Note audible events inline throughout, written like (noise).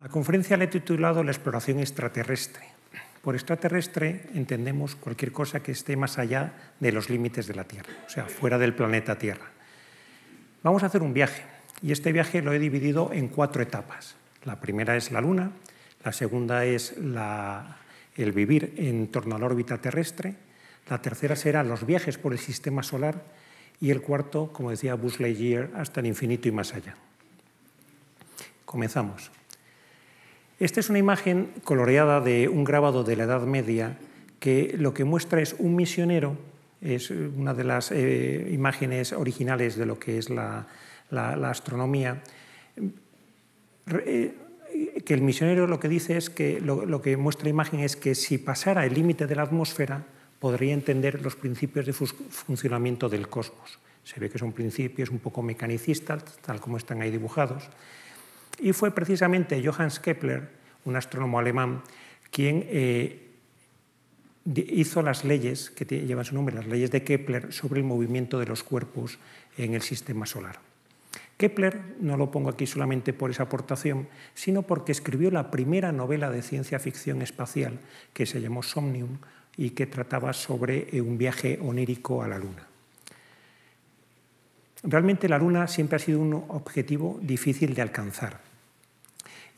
La conferencia le he titulado La exploración extraterrestre. Por extraterrestre entendemos cualquier cosa que esté más allá de los límites de la Tierra, o sea, fuera del planeta Tierra. Vamos a hacer un viaje y este viaje lo he dividido en cuatro etapas. La primera es la Luna, la segunda es el vivir en torno a la órbita terrestre, la tercera será los viajes por el sistema solar y el cuarto, como decía Buzz Lightyear, hasta el infinito y más allá. Comenzamos. Esta es una imagen coloreada de un grabado de la Edad Media que lo que muestra es un misionero, es una de las eh, imágenes originales de lo que es la, astronomía, eh, que el misionero lo que dice es que lo, lo que muestra la imagen es que si pasara el límite de la atmósfera podría entender los principios de funcionamiento del cosmos. Se ve que son principios un poco mecanicistas, tal como están ahí dibujados. Y fue precisamente Johannes Kepler, un astrónomo alemán, quien eh, hizo las leyes que llevan su nombre, las leyes de Kepler, sobre el movimiento de los cuerpos en el sistema solar. Kepler no lo pongo aquí solamente por esa aportación, sino porque escribió la primera novela de ciencia ficción espacial que se llamó Somnium y que trataba sobre eh, un viaje onírico a la Luna. Realmente la Luna siempre ha sido un objetivo difícil de alcanzar.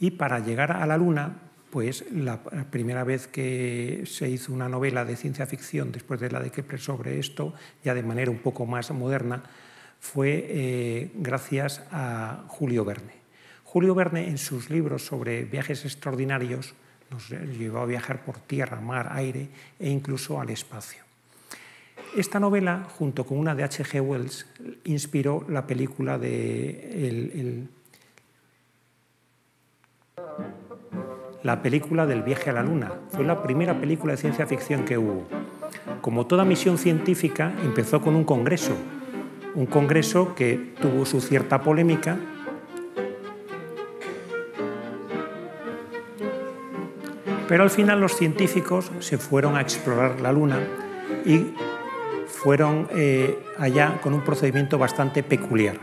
Y para llegar a la Luna, pues la primera vez que se hizo una novela de ciencia ficción, después de la de Kepler sobre esto, ya de manera un poco más moderna, fue eh, gracias a Julio Verne. Julio Verne, en sus libros sobre viajes extraordinarios, nos llevó a viajar por tierra, mar, aire e incluso al espacio. Esta novela, junto con una de H.G. Wells, inspiró la película de el la película del viaje a la Luna. Fue la primera película de ciencia ficción que hubo. Como toda misión científica, empezó con un congreso, un congreso que tuvo su cierta polémica. Pero al final los científicos se fueron a explorar la Luna y fueron eh, allá con un procedimiento bastante peculiar.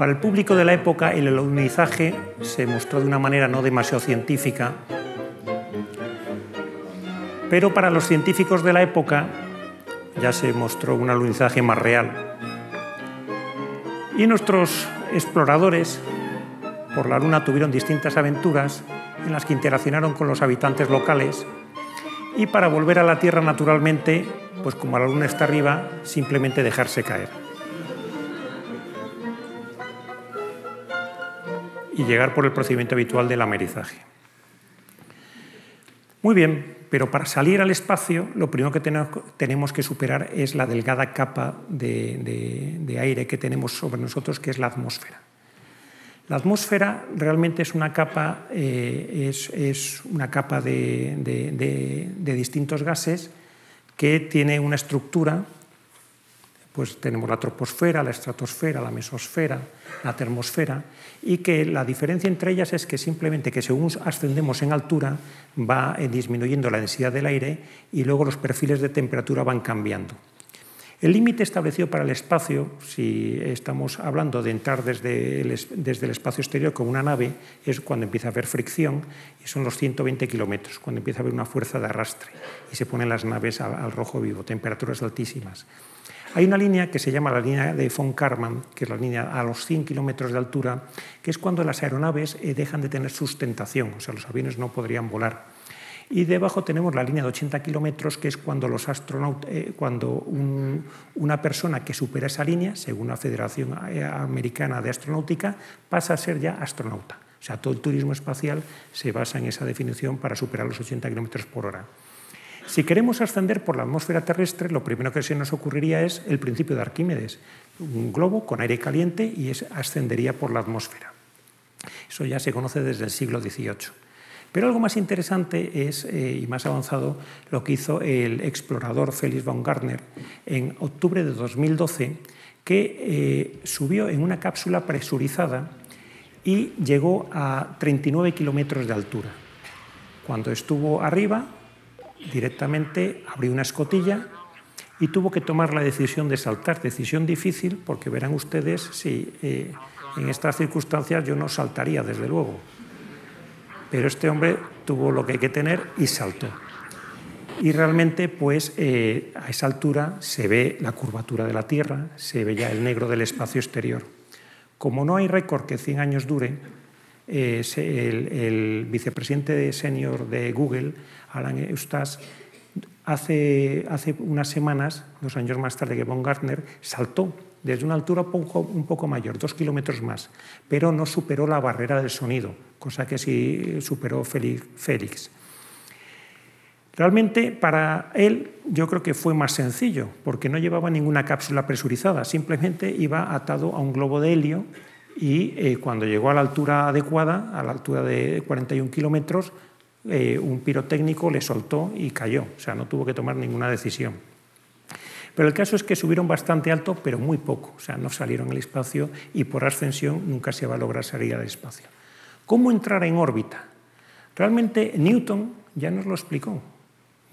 Para el público de la época, el alunizaje se mostró de una manera no demasiado científica, pero para los científicos de la época ya se mostró un alunizaje más real. Y nuestros exploradores por la Luna tuvieron distintas aventuras en las que interaccionaron con los habitantes locales y para volver a la Tierra naturalmente, pues como la Luna está arriba, simplemente dejarse caer. Y llegar por el procedimiento habitual del amerizaje. Muy bien, pero para salir al espacio lo primero que tenemos que superar es la delgada capa de, aire que tenemos sobre nosotros, que es la atmósfera. La atmósfera realmente es una capa, eh, es, una capa de, de, distintos gases que tiene una estructura pues tenemos la troposfera, la estratosfera, la mesosfera, la termosfera, y que la diferencia entre ellas es que simplemente que según ascendemos en altura va eh, disminuyendo la densidad del aire y luego los perfiles de temperatura van cambiando. El límite establecido para el espacio, si estamos hablando de entrar desde el, desde el, espacio exterior con una nave, es cuando empieza a haber fricción y son los 120 kilómetros, cuando empieza a haber una fuerza de arrastre y se ponen las naves al rojo vivo, temperaturas altísimas. Hay una línea que se llama la línea de von Karman, que es la línea a los 100 kilómetros de altura, que es cuando las aeronaves eh, dejan de tener sustentación, o sea, los aviones no podrían volar. Y debajo tenemos la línea de 80 kilómetros, que es cuando, los eh, cuando una persona que supera esa línea, según la Federación Americana de Astronáutica, pasa a ser ya astronauta. O sea, todo el turismo espacial se basa en esa definición para superar los 80 kilómetros por hora. Si queremos ascender por la atmósfera terrestre, lo primero que se nos ocurriría es el principio de Arquímedes, un globo con aire caliente y ascendería por la atmósfera. Eso ya se conoce desde el siglo XVIII. Pero algo más interesante es, eh, y más avanzado, lo que hizo el explorador Felix von Gardner en octubre de 2012, que eh, subió en una cápsula presurizada y llegó a 39 kilómetros de altura. Cuando estuvo arriba, directamente abrió una escotilla y tuvo que tomar la decisión de saltar. Decisión difícil porque verán ustedes si eh, en estas circunstancias yo no saltaría, desde luego. Pero este hombre tuvo lo que hay que tener y saltó. Y realmente, pues eh, a esa altura se ve la curvatura de la Tierra, se ve ya el negro del espacio exterior. Como no hay récord que 100 años dure, eh, el, vicepresidente senior de Google, Alan Eustace, hace, hace unas semanas, dos años más tarde que Von Gartner, saltó desde una altura un poco, mayor, dos kilómetros más, pero no superó la barrera del sonido, cosa que sí superó Félix. Realmente para él yo creo que fue más sencillo, porque no llevaba ninguna cápsula presurizada, simplemente iba atado a un globo de helio y eh, cuando llegó a la altura adecuada, a la altura de 41 kilómetros, eh, un pirotécnico le soltó y cayó, o sea, no tuvo que tomar ninguna decisión. Pero el caso es que subieron bastante alto, pero muy poco, o sea, no salieron al espacio y por ascensión nunca se va a lograr salir al espacio. ¿Cómo entrar en órbita? Realmente Newton ya nos lo explicó.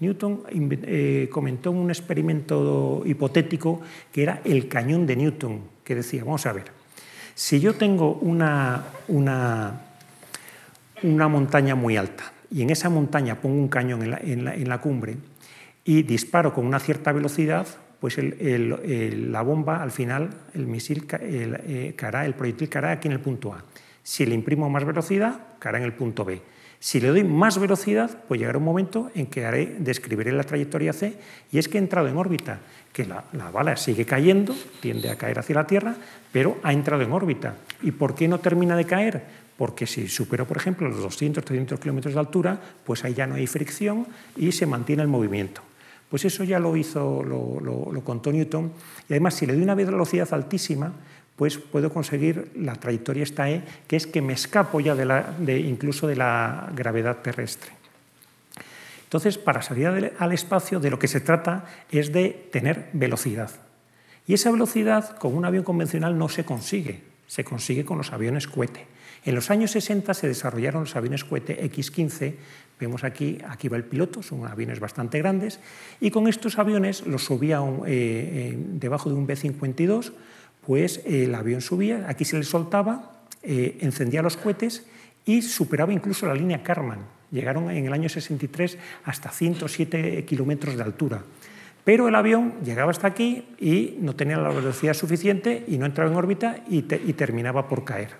Newton eh, comentó un experimento hipotético que era el cañón de Newton, que decía, vamos a ver, si yo tengo una, una, una montaña muy alta, y en esa montaña pongo un cañón en la, cumbre y disparo con una cierta velocidad, pues la bomba al final, el misil eh, caerá, el proyectil caerá aquí en el punto A. Si le imprimo más velocidad, caerá en el punto B. Si le doy más velocidad, pues llegará un momento en que haré, describiré la trayectoria C y es que he entrado en órbita, que la, la, bala sigue cayendo, tiende a caer hacia la Tierra, pero ha entrado en órbita. ¿Y por qué no termina de caer? porque si supero, por ejemplo, los 200, 300 kilómetros de altura, pues ahí ya no hay fricción y se mantiene el movimiento. Pues eso ya lo hizo, lo, contó Newton, y además si le doy una velocidad altísima, pues puedo conseguir la trayectoria esta E, que es que me escapo ya de incluso de la gravedad terrestre. Entonces, para salir al espacio, de lo que se trata es de tener velocidad. Y esa velocidad con un avión convencional no se consigue, se consigue con los aviones cohete. En los años 60 se desarrollaron los aviones cohete X-15, vemos aquí, aquí va el piloto, son aviones bastante grandes, y con estos aviones los subía eh, eh, debajo de un B-52, pues el avión subía, aquí se le soltaba, eh, encendía los cohetes y superaba incluso la línea Karman. Llegaron en el año 63 hasta 107 kilómetros de altura. Pero el avión llegaba hasta aquí y no tenía la velocidad suficiente y no entraba en órbita y terminaba por caer.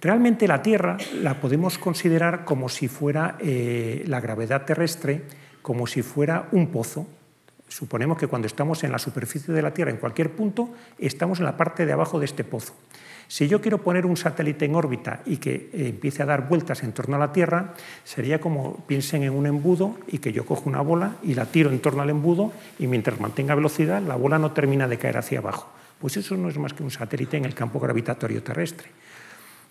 Realmente la Tierra la podemos considerar como si fuera eh, la gravedad terrestre, como si fuera un pozo. Suponemos que cuando estamos en la superficie de la Tierra, en cualquier punto, estamos en la parte de abajo de este pozo. Si yo quiero poner un satélite en órbita y que eh, empiece a dar vueltas en torno a la Tierra, sería como piensen en un embudo y que yo cojo una bola y la tiro en torno al embudo y mientras mantenga velocidad la bola no termina de caer hacia abajo. Pues eso no es más que un satélite en el campo gravitatorio terrestre.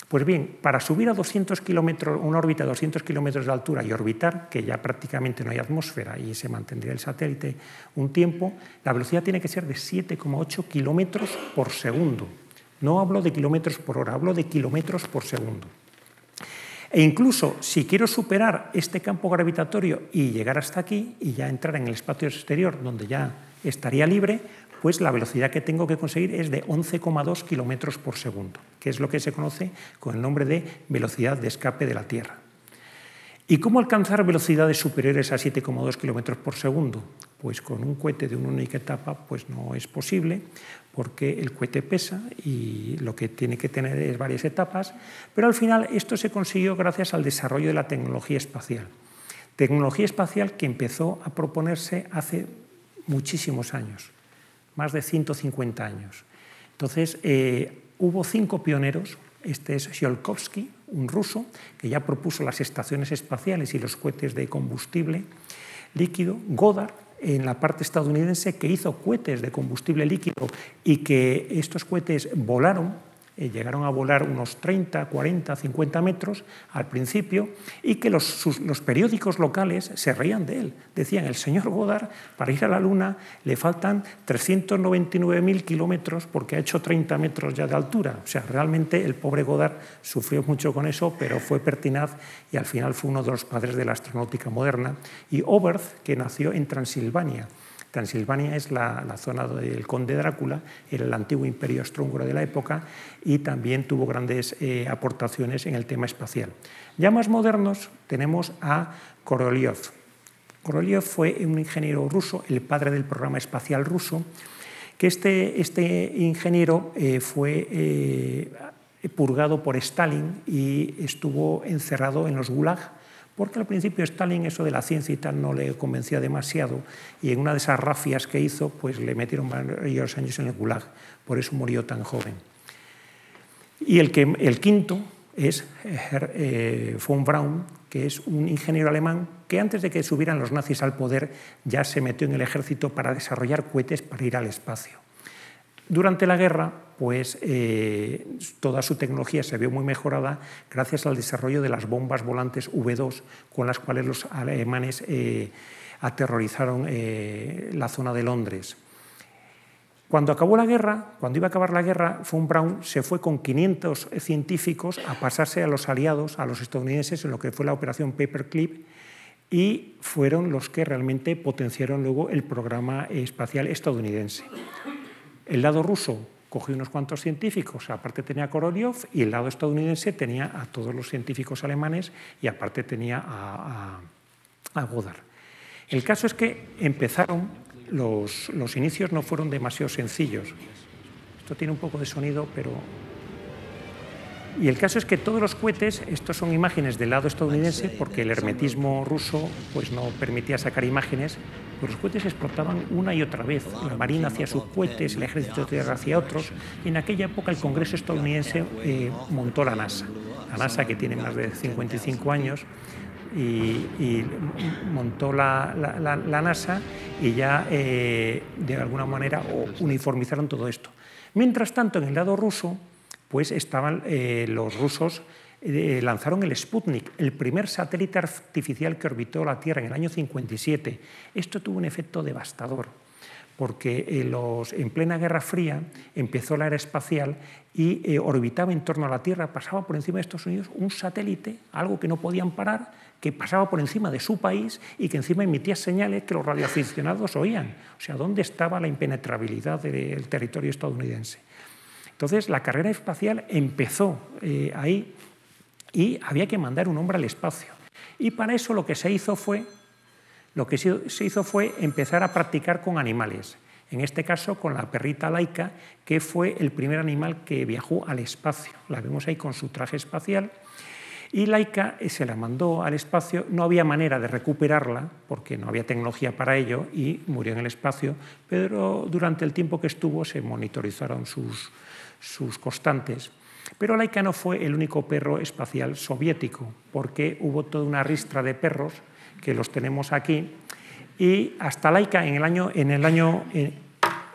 Pues bien, para subir a 200 kilómetros, una órbita de 200 kilómetros de altura y orbitar, que ya prácticamente no hay atmósfera y se mantendría el satélite un tiempo, la velocidad tiene que ser de 7,8 kilómetros por segundo. No hablo de kilómetros por hora, hablo de kilómetros por segundo. E incluso si quiero superar este campo gravitatorio y llegar hasta aquí y ya entrar en el espacio exterior donde ya estaría libre, pues la velocidad que tengo que conseguir es de 11,2 kilómetros por segundo, que es lo que se conoce con el nombre de velocidad de escape de la Tierra. ¿Y cómo alcanzar velocidades superiores a 7,2 kilómetros por segundo? Pues con un cohete de una única etapa pues no es posible, porque el cohete pesa y lo que tiene que tener es varias etapas, pero al final esto se consiguió gracias al desarrollo de la tecnología espacial. Tecnología espacial que empezó a proponerse hace muchísimos años más de 150 años. Entonces, eh, hubo cinco pioneros. Este es Tsiolkovsky, un ruso, que ya propuso las estaciones espaciales y los cohetes de combustible líquido. Goddard, en la parte estadounidense, que hizo cohetes de combustible líquido y que estos cohetes volaron eh, llegaron a volar unos 30, 40, 50 metros al principio y que los, los, periódicos locales se reían de él. Decían, el señor Godard, para ir a la Luna le faltan 399.000 kilómetros porque ha hecho 30 metros ya de altura. O sea, realmente el pobre Godard sufrió mucho con eso, pero fue pertinaz y al final fue uno de los padres de la astronáutica moderna. Y Oberth, que nació en Transilvania, Transilvania es la, zona del conde Drácula, era el antiguo imperio austrohúngaro de la época y también tuvo grandes eh, aportaciones en el tema espacial. Ya más modernos tenemos a Korolev. Korolev fue un ingeniero ruso, el padre del programa espacial ruso, que este, este ingeniero eh, fue eh, purgado por Stalin y estuvo encerrado en los Gulag porque al principio Stalin eso de la ciencia y tal no le convencía demasiado y en una de esas rafias que hizo pues le metieron varios años en el gulag, por eso murió tan joven. Y el, que, el quinto es eh, von Braun, que es un ingeniero alemán que antes de que subieran los nazis al poder ya se metió en el ejército para desarrollar cohetes para ir al espacio. Durante la guerra, pues eh, toda su tecnología se vio muy mejorada gracias al desarrollo de las bombas volantes V2 con las cuales los alemanes eh, aterrorizaron eh, la zona de Londres. Cuando acabó la guerra, cuando iba a acabar la guerra, von Braun se fue con 500 científicos a pasarse a los aliados, a los estadounidenses, en lo que fue la operación Paperclip, y fueron los que realmente potenciaron luego el programa espacial estadounidense. El lado ruso cogió unos cuantos científicos, aparte tenía a Korolev, y el lado estadounidense tenía a todos los científicos alemanes y aparte tenía a, a. El caso es que empezaron, los, los inicios no fueron demasiado sencillos. Esto tiene un poco de sonido, pero y el caso es que todos los cohetes, estos son imágenes del lado estadounidense, porque el hermetismo ruso pues, no permitía sacar imágenes, pues los cohetes explotaban una y otra vez. La Marina hacía sus cohetes, el Ejército de Tierra hacía otros. Y en aquella época el Congreso estadounidense eh, montó la NASA. La NASA, que tiene más de 55 años, y, montó la, NASA y ya eh, de alguna manera uniformizaron todo esto. Mientras tanto, en el lado ruso, pues estaban eh, los rusos eh, lanzaron el Sputnik, el primer satélite artificial que orbitó la Tierra en el año 57. Esto tuvo un efecto devastador, porque eh, los, en plena Guerra Fría empezó la era espacial y orbitaba en torno a la Tierra, pasaba por encima de Estados Unidos un satélite, algo que no podían parar, que pasaba por encima de su país y que encima emitía señales que los radioaficionados oían. O sea, ¿dónde estaba la impenetrabilidad del territorio estadounidense? Entonces, la carrera espacial empezó eh, ahí y había que mandar un hombre al espacio. Y para eso lo que se hizo fue, lo que se hizo fue empezar a practicar con animales. En este caso, con la perrita laica, que fue el primer animal que viajó al espacio. La vemos ahí con su traje espacial. Y Laika eh, se la mandó al espacio, no había manera de recuperarla porque no había tecnología para ello y murió en el espacio, pero durante el tiempo que estuvo se monitorizaron sus, sus constantes. Pero Laika no fue el único perro espacial soviético, porque hubo toda una ristra de perros que los tenemos aquí, y hasta Laika en el año, en el año,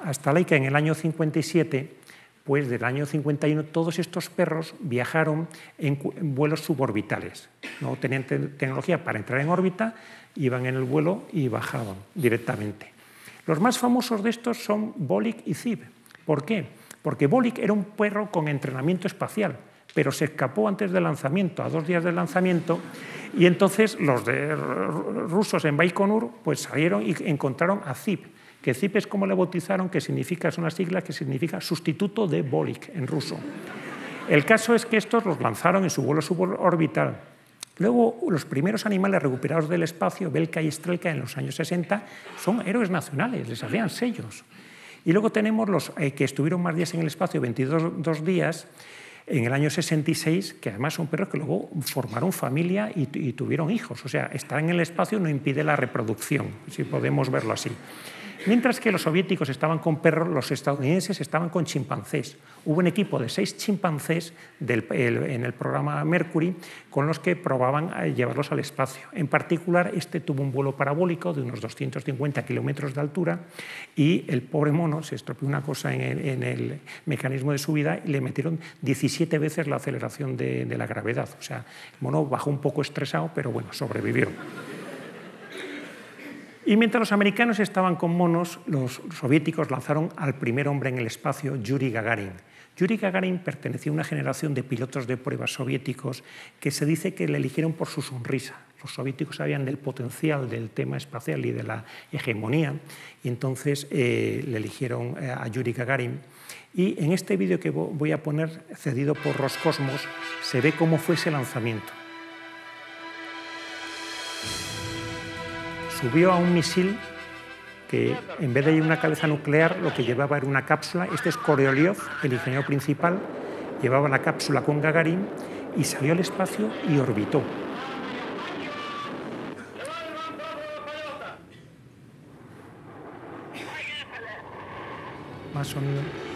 hasta Laika en el año 57, pues del año 51, todos estos perros viajaron en, vuelos suborbitales. No tenían tecnología para entrar en órbita, iban en el vuelo y bajaban directamente. Los más famosos de estos son Bolik y Zib. ¿Por qué? Porque Bolik era un perro con entrenamiento espacial, pero se escapó antes del lanzamiento, a dos días del lanzamiento, y entonces los rusos en Baikonur pues salieron y encontraron a Zip, que Zip es como le bautizaron, que significa, es una sigla que significa sustituto de Bolik en ruso. El caso es que estos los lanzaron en su vuelo suborbital. Luego, los primeros animales recuperados del espacio, Belka y Strelka, en los años 60, son héroes nacionales, les hacían sellos. Y luego tenemos los eh, que estuvieron más días en el espacio, 22 días, en el año 66, que además son perros que luego formaron familia y, y, tuvieron hijos. O sea, estar en el espacio no impide la reproducción, si podemos verlo así. Mientras que los soviéticos estaban con perros, los estadounidenses estaban con chimpancés. Hubo un equipo de seis chimpancés en el programa Mercury con los que probaban a llevarlos al espacio. En particular, este tuvo un vuelo parabólico de unos 250 kilómetros de altura y el pobre mono se estropeó una cosa en el, mecanismo de subida y le metieron 17 veces la aceleración de, de la gravedad. O sea, el mono bajó un poco estresado, pero bueno, sobrevivió. Y mientras los americanos estaban con monos, los soviéticos lanzaron al primer hombre en el espacio, Yuri Gagarin. Yuri Gagarin pertenecía a una generación de pilotos de pruebas soviéticos que se dice que le eligieron por su sonrisa. Los soviéticos sabían del potencial del tema espacial y de la hegemonía, y entonces eh, le eligieron eh, a Yuri Gagarin. Y en este vídeo que voy a poner, cedido por Roscosmos, se ve cómo fue ese lanzamiento. Subió a un misil que en vez de una cabeza nuclear lo que llevaba era una cápsula. Este es Korolev, el ingeniero principal, llevaba la cápsula con Gagarin y salió al espacio y orbitó. Más o menos.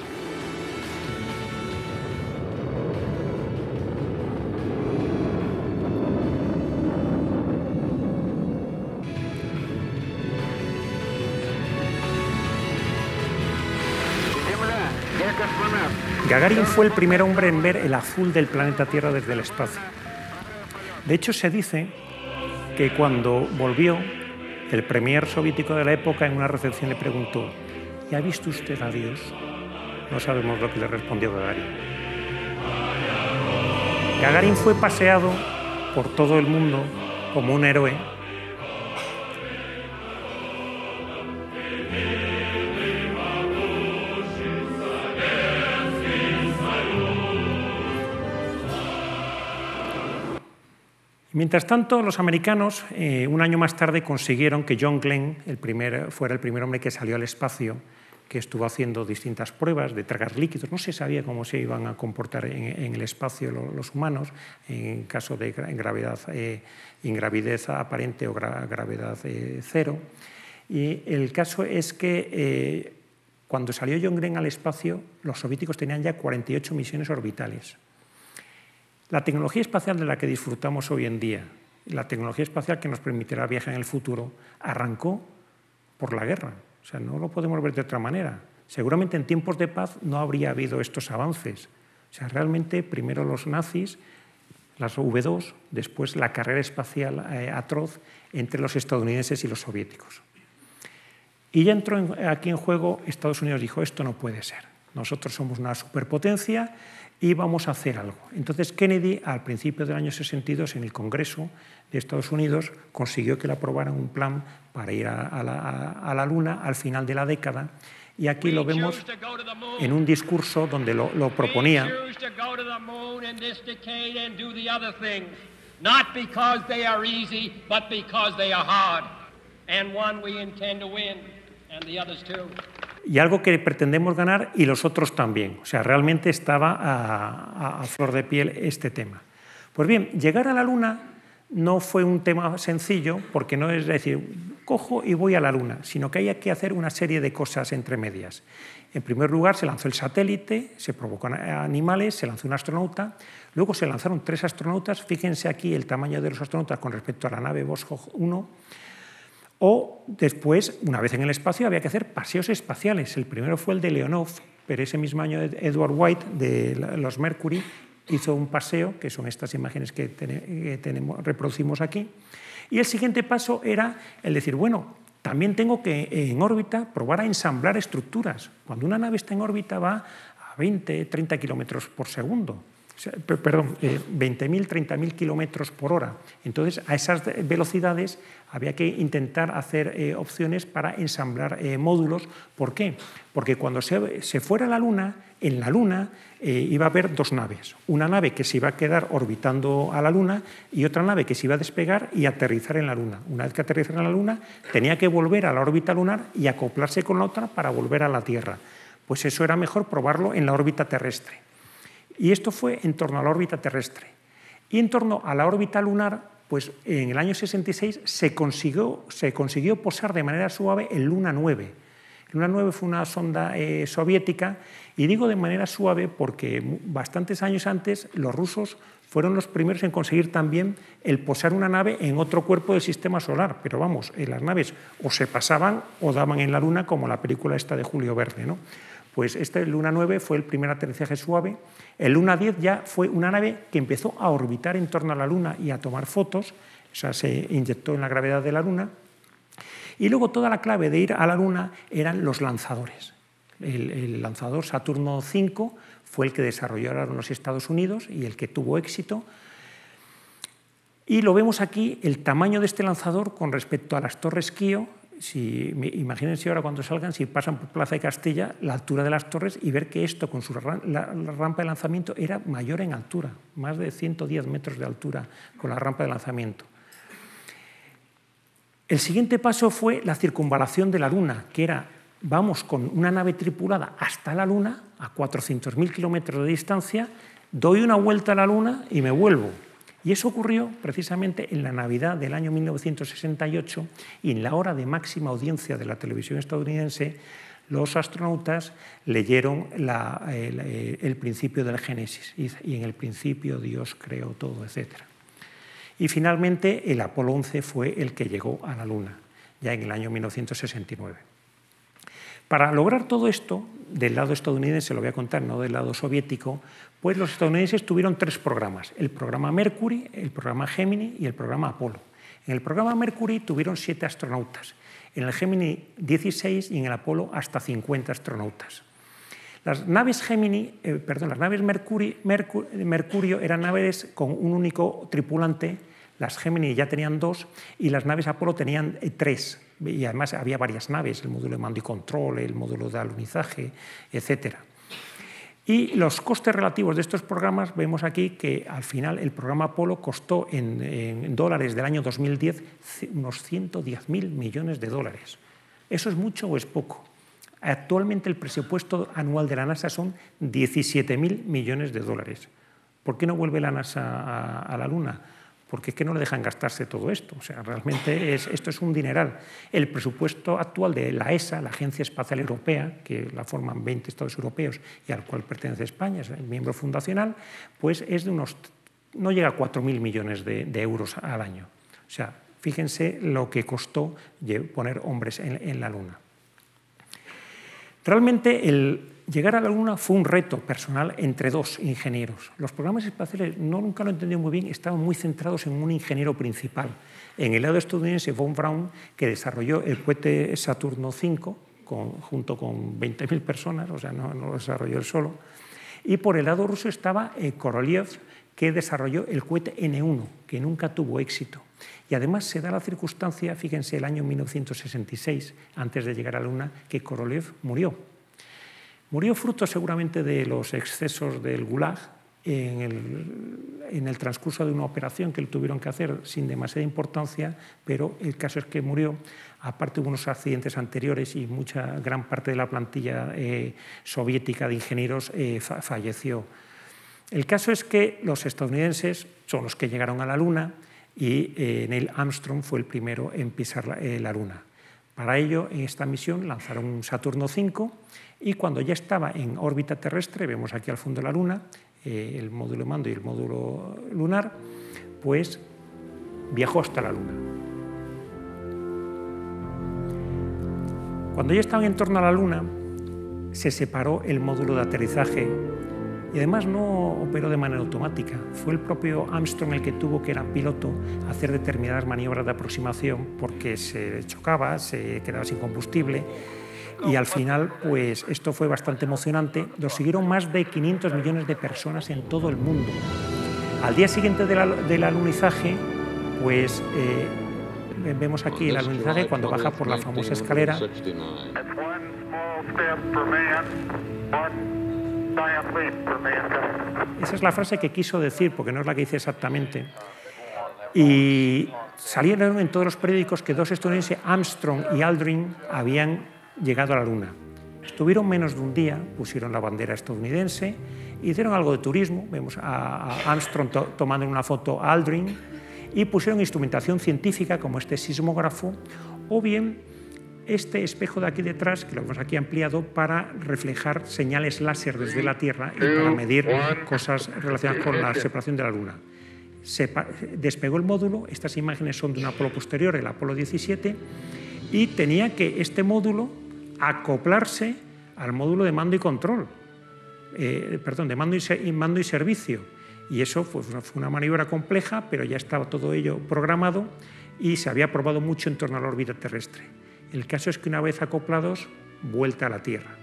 Gagarin fue el primer hombre en ver el azul del planeta Tierra desde el espacio. De hecho, se dice que cuando volvió, el premier soviético de la época en una recepción le preguntó, ¿y ha visto usted a Dios? No sabemos lo que le respondió Gagarin. Gagarin fue paseado por todo el mundo como un héroe Mientras tanto, los americanos, eh, un año más tarde, consiguieron que John Glenn fuera el primer hombre que salió al espacio, que estuvo haciendo distintas pruebas de tragar líquidos. No se sabía cómo se iban a comportar en, el espacio los, humanos en caso de gravedad, eh, ingravidez aparente o gravedad eh, cero. Y el caso es que cuando salió John Glenn al espacio, los soviéticos tenían ya 48 misiones orbitales. La tecnología espacial de la que disfrutamos hoy en día, la tecnología espacial que nos permitirá viajar en el futuro, arrancó por la guerra. O sea, no lo podemos ver de otra manera. Seguramente en tiempos de paz no habría habido estos avances. O sea, realmente primero los nazis, las V2, después la carrera espacial eh, atroz entre los estadounidenses y los soviéticos. Y ya entró aquí en juego, Estados Unidos dijo, esto no puede ser. Nosotros somos una superpotencia y vamos a hacer algo. Entonces Kennedy, al principio del año 62, en el Congreso de Estados Unidos, consiguió que le aprobaran un plan para ir a, la, Luna al final de la década. Y aquí lo vemos en un discurso donde lo, lo proponía. Not because they are easy, but because they are hard. And one we intend to win, and the others too y algo que pretendemos ganar y los otros también. O sea, realmente estaba a, flor de piel este tema. Pues bien, llegar a la Luna no fue un tema sencillo porque no es decir, cojo y voy a la Luna, sino que hay que hacer una serie de cosas entre medias. En primer lugar, se lanzó el satélite, se provocó animales, se lanzó un astronauta, luego se lanzaron tres astronautas, fíjense aquí el tamaño de los astronautas con respecto a la nave Voskhod 1, o después, una vez en el espacio, había que hacer paseos espaciales. El primero fue el de Leonov, pero ese mismo año Edward White de los Mercury hizo un paseo, que son estas imágenes que, tenemos, reproducimos aquí. Y el siguiente paso era el decir, bueno, también tengo que en órbita probar a ensamblar estructuras. Cuando una nave está en órbita va a 20, 30 kilómetros por segundo perdón, 20.000, 30.000 kilómetros por hora. Entonces, a esas velocidades había que intentar hacer eh, opciones para ensamblar eh, módulos. ¿Por qué? Porque cuando se, fuera a la Luna, en la Luna eh, iba a haber dos naves. Una nave que se iba a quedar orbitando a la Luna y otra nave que se iba a despegar y aterrizar en la Luna. Una vez que aterrizara en la Luna, tenía que volver a la órbita lunar y acoplarse con la otra para volver a la Tierra. Pues eso era mejor probarlo en la órbita terrestre. Y esto fue en torno a la órbita terrestre. Y en torno a la órbita lunar, pues en el año 66 se consiguió, se consiguió posar de manera suave el Luna 9. Luna 9 fue una sonda eh, soviética y digo de manera suave porque bastantes años antes los rusos fueron los primeros en conseguir también el posar una nave en otro cuerpo del sistema solar. Pero vamos, en las naves o se pasaban o daban en la Luna, como la película esta de Julio Verne. ¿no? Pues este Luna 9 fue el primer aterrizaje suave. El Luna 10 ya fue una nave que empezó a orbitar en torno a la Luna y a tomar fotos, o sea, se inyectó en la gravedad de la Luna. Y luego toda la clave de ir a la Luna eran los lanzadores. El, lanzador Saturno V fue el que desarrollaron los Estados Unidos y el que tuvo éxito. Y lo vemos aquí, el tamaño de este lanzador con respecto a las torres Kio, si, imagínense ahora cuando salgan, si pasan por Plaza de Castilla, la altura de las torres y ver que esto con su rampa de lanzamiento era mayor en altura, más de 110 metros de altura con la rampa de lanzamiento. El siguiente paso fue la circunvalación de la Luna, que era, vamos con una nave tripulada hasta la Luna, a 400.000 kilómetros de distancia, doy una vuelta a la Luna y me vuelvo. Y eso ocurrió precisamente en la Navidad del año 1968 y en la hora de máxima audiencia de la televisión estadounidense, los astronautas leyeron el, principio del Génesis y en el principio Dios creó todo, etc. Y finalmente el Apolo 11 fue el que llegó a la Luna, ya en el año 1969. Para lograr todo esto, del lado estadounidense, lo voy a contar, no del lado soviético, pues los estadounidenses tuvieron tres programas, el programa Mercury, el programa Gemini y el programa Apolo. En el programa Mercury tuvieron siete astronautas, en el Gemini 16 y en el Apolo hasta 50 astronautas. Las naves Gemini, eh, perdón, las naves Mercurio eran naves con un único tripulante, las Gemini ya tenían dos y las naves Apolo tenían eh, tres y además había varias naves, el módulo de mando y control, el módulo de alunizaje, etc. Y los costes relativos de estos programas, vemos aquí que al final el programa Apolo costó en, dólares del año 2010 unos 110.000 millones de dólares. ¿Eso es mucho o es poco? Actualmente el presupuesto anual de la NASA son 17.000 millones de dólares. ¿Por qué no vuelve la NASA a la Luna? Porque es que no le dejan gastarse todo esto. O sea, realmente esto es un dineral. El presupuesto actual de la ESA, la Agencia Espacial Europea, que la forman 20 Estados europeos y al cual pertenece España, es el miembro fundacional, pues es de unos, no llega a 4.000 millones de, euros al año. O sea, fíjense lo que costó poner hombres en la Luna. Realmente el, Llegar a la Luna fue un reto personal entre dos ingenieros. Los programas espaciales, no nunca lo entendí muy bien, estaban muy centrados en un ingeniero principal. En el lado estadounidense, von Braun, que desarrolló el cohete Saturno V, junto con 20.000 personas, o sea, no, lo desarrolló él solo. Y por el lado ruso estaba eh, Korolev, que desarrolló el cohete N1, que nunca tuvo éxito. Y además se da la circunstancia, fíjense, el año 1966, antes de llegar a la Luna, que Korolev murió Murió fruto seguramente de los excesos del Gulag en el, transcurso de una operación que le tuvieron que hacer sin demasiada importancia, pero el caso es que murió. Aparte hubo unos accidentes anteriores y mucha gran parte de la plantilla eh, soviética de ingenieros eh, falleció. El caso es que los estadounidenses son los que llegaron a la Luna y eh, Neil Armstrong fue el primero en pisar la, la Luna. Para ello, en esta misión lanzaron un Saturno V y cuando ya estaba en órbita terrestre, vemos aquí al fondo la Luna, eh, el módulo de mando y el módulo lunar, pues viajó hasta la Luna. Cuando ya estaban en torno a la Luna, se separó el módulo de aterrizaje y además no operó de manera automática. Fue el propio Armstrong el que tuvo, que era piloto, hacer determinadas maniobras de aproximación porque se chocaba, se quedaba sin combustible y al final pues esto fue bastante emocionante. Lo siguieron más de 500 millones de personas en todo el mundo. Al día siguiente del alunizaje, pues eh, vemos aquí el alunizaje cuando baja por la famosa escalera. Esa es la frase que quiso decir, porque no es la que dice exactamente. Y salieron en todos los periódicos que dos estadounidenses, Armstrong y Aldrin, habían llegado a la Luna. Estuvieron menos de un día, pusieron la bandera estadounidense, hicieron algo de turismo, vemos a Armstrong tomando una foto a Aldrin, y pusieron instrumentación científica como este sismógrafo, o bien este espejo de aquí detrás, que lo hemos aquí ampliado, para reflejar señales láser desde la Tierra y para medir cosas relacionadas con la separación de la Luna. Se despegó el módulo, estas imágenes son de un Apolo posterior, el Apolo 17, y tenía que este módulo acoplarse al módulo de mando y control, eh, perdón, de mando y, mando y servicio. Y eso fue una maniobra compleja, pero ya estaba todo ello programado y se había probado mucho en torno a la órbita terrestre. El caso es que una vez acoplados, vuelta a la Tierra.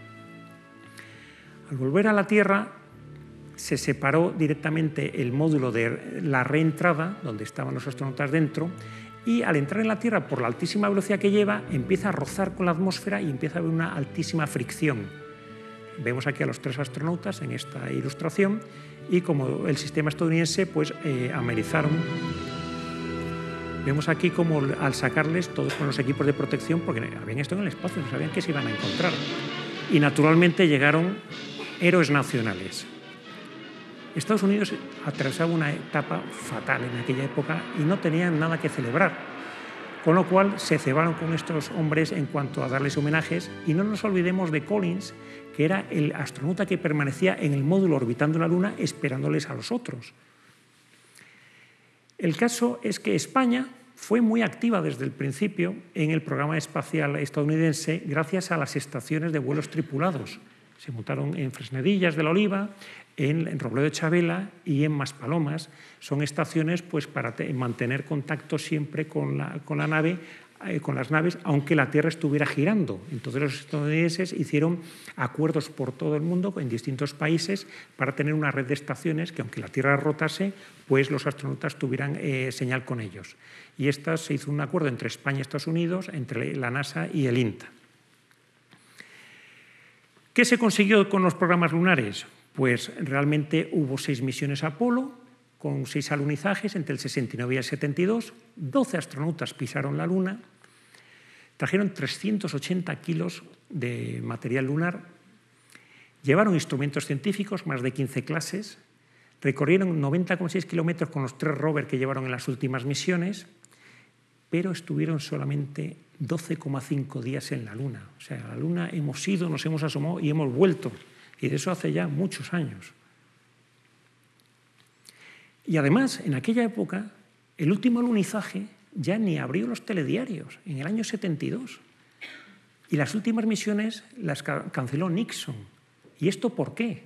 Al volver a la Tierra, se separó directamente el módulo de la reentrada, donde estaban los astronautas dentro, y al entrar en la Tierra por la altísima velocidad que lleva, empieza a rozar con la atmósfera y empieza a haber una altísima fricción. Vemos aquí a los tres astronautas en esta ilustración y como el sistema estadounidense pues eh, amerizaron. Vemos aquí como al sacarles todos con los equipos de protección, porque habían estado en el espacio, no sabían qué se iban a encontrar. Y naturalmente llegaron héroes nacionales. Estados Unidos atravesaba una etapa fatal en aquella época y no tenían nada que celebrar, con lo cual se cebaron con estos hombres en cuanto a darles homenajes y no nos olvidemos de Collins, que era el astronauta que permanecía en el módulo orbitando la Luna esperándoles a los otros. El caso es que España fue muy activa desde el principio en el programa espacial estadounidense gracias a las estaciones de vuelos tripulados. Se montaron en Fresnedillas de la Oliva, en, Robledo de Chabela y en Maspalomas. Son estaciones pues, para mantener contacto siempre con la, con la nave eh, con las naves, aunque la Tierra estuviera girando. Entonces los estadounidenses hicieron acuerdos por todo el mundo, en distintos países, para tener una red de estaciones que, aunque la Tierra rotase, pues los astronautas tuvieran eh, señal con ellos. Y esta se hizo un acuerdo entre España y Estados Unidos, entre la NASA y el INTA. ¿Qué se consiguió con los programas lunares? Pues realmente hubo seis misiones Apolo, con seis alunizajes entre el 69 y el 72, 12 astronautas pisaron la Luna, trajeron 380 kilos de material lunar, llevaron instrumentos científicos, más de 15 clases, recorrieron 90,6 kilómetros con los tres rovers que llevaron en las últimas misiones, pero estuvieron solamente 12,5 días en la Luna. O sea, a la Luna hemos ido, nos hemos asomado y hemos vuelto. Y de eso hace ya muchos años. Y además, en aquella época, el último alunizaje ya ni abrió los telediarios, en el año 72. Y las últimas misiones las canceló Nixon. ¿Y esto por qué?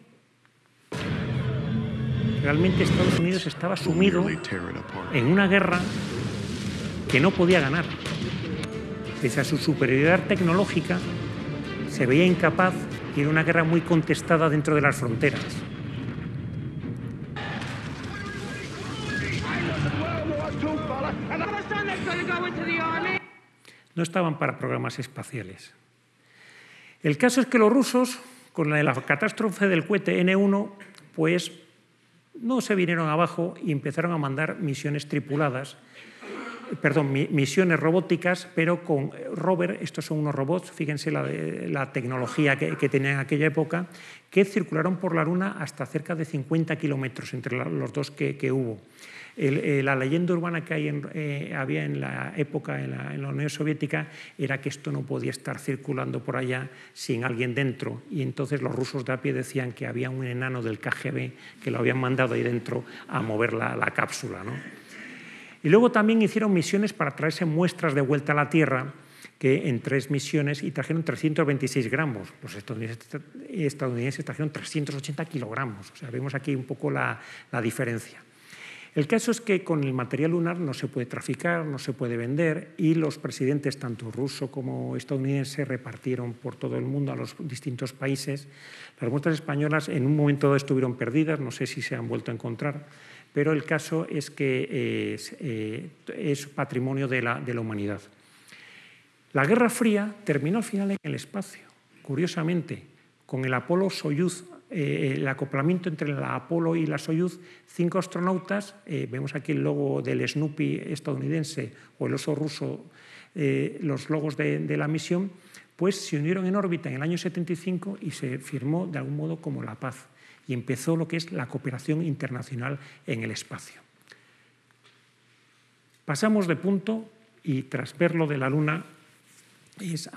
Realmente Estados Unidos estaba sumido en una guerra que no podía ganar. Pese a su superioridad tecnológica, se veía incapaz y era una guerra muy contestada dentro de las fronteras. No estaban para programas espaciales. El caso es que los rusos, con la, catástrofe del cohete N1, pues no se vinieron abajo y empezaron a mandar misiones tripuladas perdón, misiones robóticas, pero con rover, estos son unos robots, fíjense la, tecnología que, tenían en aquella época, que circularon por la Luna hasta cerca de 50 kilómetros entre los dos que, hubo. Eh, la leyenda urbana que eh, había en la época, en la, en la, Unión Soviética, era que esto no podía estar circulando por allá sin alguien dentro. Y entonces los rusos de a pie decían que había un enano del KGB que lo habían mandado ahí dentro a mover la, la cápsula. ¿no? Y luego también hicieron misiones para traerse muestras de vuelta a la Tierra, que en tres misiones y trajeron 326 gramos. Los estadounidenses, trajeron 380 kilogramos. O sea, vemos aquí un poco la, diferencia. El caso es que con el material lunar no se puede traficar, no se puede vender y los presidentes, tanto ruso como estadounidense, repartieron por todo el mundo a los distintos países. Las muestras españolas en un momento estuvieron perdidas, no sé si se han vuelto a encontrar pero el caso es que es, eh, patrimonio de la, humanidad. La Guerra Fría terminó al final en el espacio, curiosamente, con el Apolo Soyuz, eh, el acoplamiento entre la Apolo y la Soyuz, cinco astronautas, eh, vemos aquí el logo del Snoopy estadounidense o el oso ruso, los logos de, de la misión, pues se unieron en órbita en el año 75 y se firmó de algún modo como la paz y empezó lo que es la cooperación internacional en el espacio. Pasamos de punto y tras ver lo de la Luna es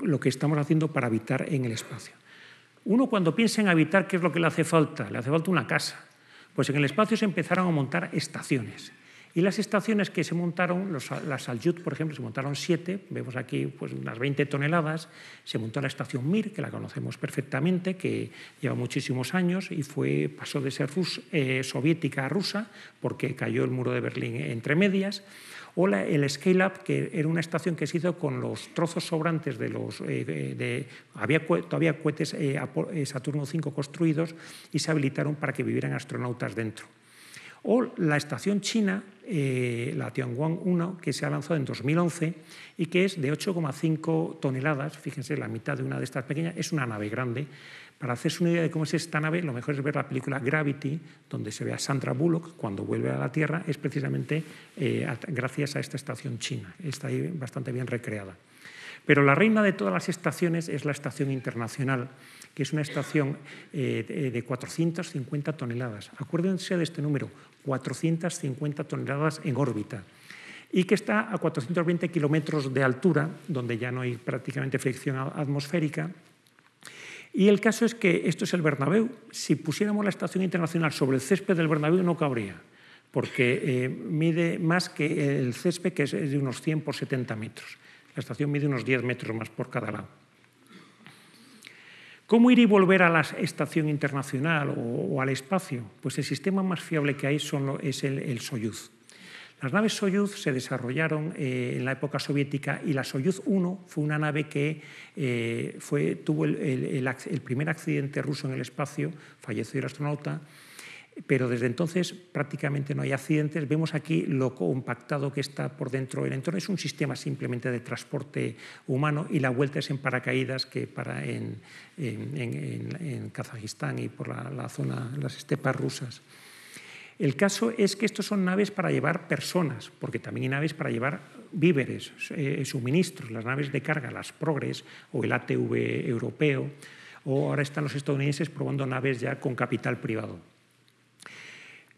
lo que estamos haciendo para habitar en el espacio. Uno cuando piensa en habitar, ¿qué es lo que le hace falta? Le hace falta una casa. Pues en el espacio se empezaron a montar estaciones. Y las estaciones que se montaron, los, las Salyut, por ejemplo, se montaron siete, vemos aquí pues, unas 20 toneladas, se montó la estación Mir, que la conocemos perfectamente, que lleva muchísimos años y fue, pasó de ser eh, soviética a rusa, porque cayó el muro de Berlín entre medias, o el Scale Up, que era una estación que se hizo con los trozos sobrantes de los... Eh, había todavía cohetes eh, Saturno V construidos y se habilitaron para que vivieran astronautas dentro o la estación china, eh, la Tianguan 1, que se ha lanzado en 2011 y que es de 8,5 toneladas, fíjense, la mitad de una de estas pequeñas, es una nave grande. Para hacerse una idea de cómo es esta nave, lo mejor es ver la película Gravity, donde se ve a Sandra Bullock cuando vuelve a la Tierra, es precisamente eh, gracias a esta estación china. Está ahí bastante bien recreada. Pero la reina de todas las estaciones es la Estación Internacional, que es una estación eh, de 450 toneladas. Acuérdense de este número, 450 toneladas en órbita y que está a 420 kilómetros de altura, donde ya no hay prácticamente fricción atmosférica. Y el caso es que esto es el Bernabéu. Si pusiéramos la estación internacional sobre el césped del Bernabéu no cabría, porque eh, mide más que el césped, que es de unos 100 por 70 metros. La estación mide unos 10 metros más por cada lado. ¿Cómo ir y volver a la estación internacional o, al espacio? Pues el sistema más fiable que hay es el, Soyuz. Las naves Soyuz se desarrollaron eh, en la época soviética y la Soyuz 1 fue una nave que eh, tuvo el, el, primer accidente ruso en el espacio, falleció el astronauta, pero desde entonces prácticamente no hay accidentes. Vemos aquí lo compactado que está por dentro del entorno. Es un sistema simplemente de transporte humano y la vuelta es en paracaídas que para en, Kazajistán y por la, zona, las estepas rusas. El caso es que estos son naves para llevar personas, porque también hay naves para llevar víveres, eh, suministros, las naves de carga, las Progress o el ATV europeo, o ahora están los estadounidenses probando naves ya con capital privado.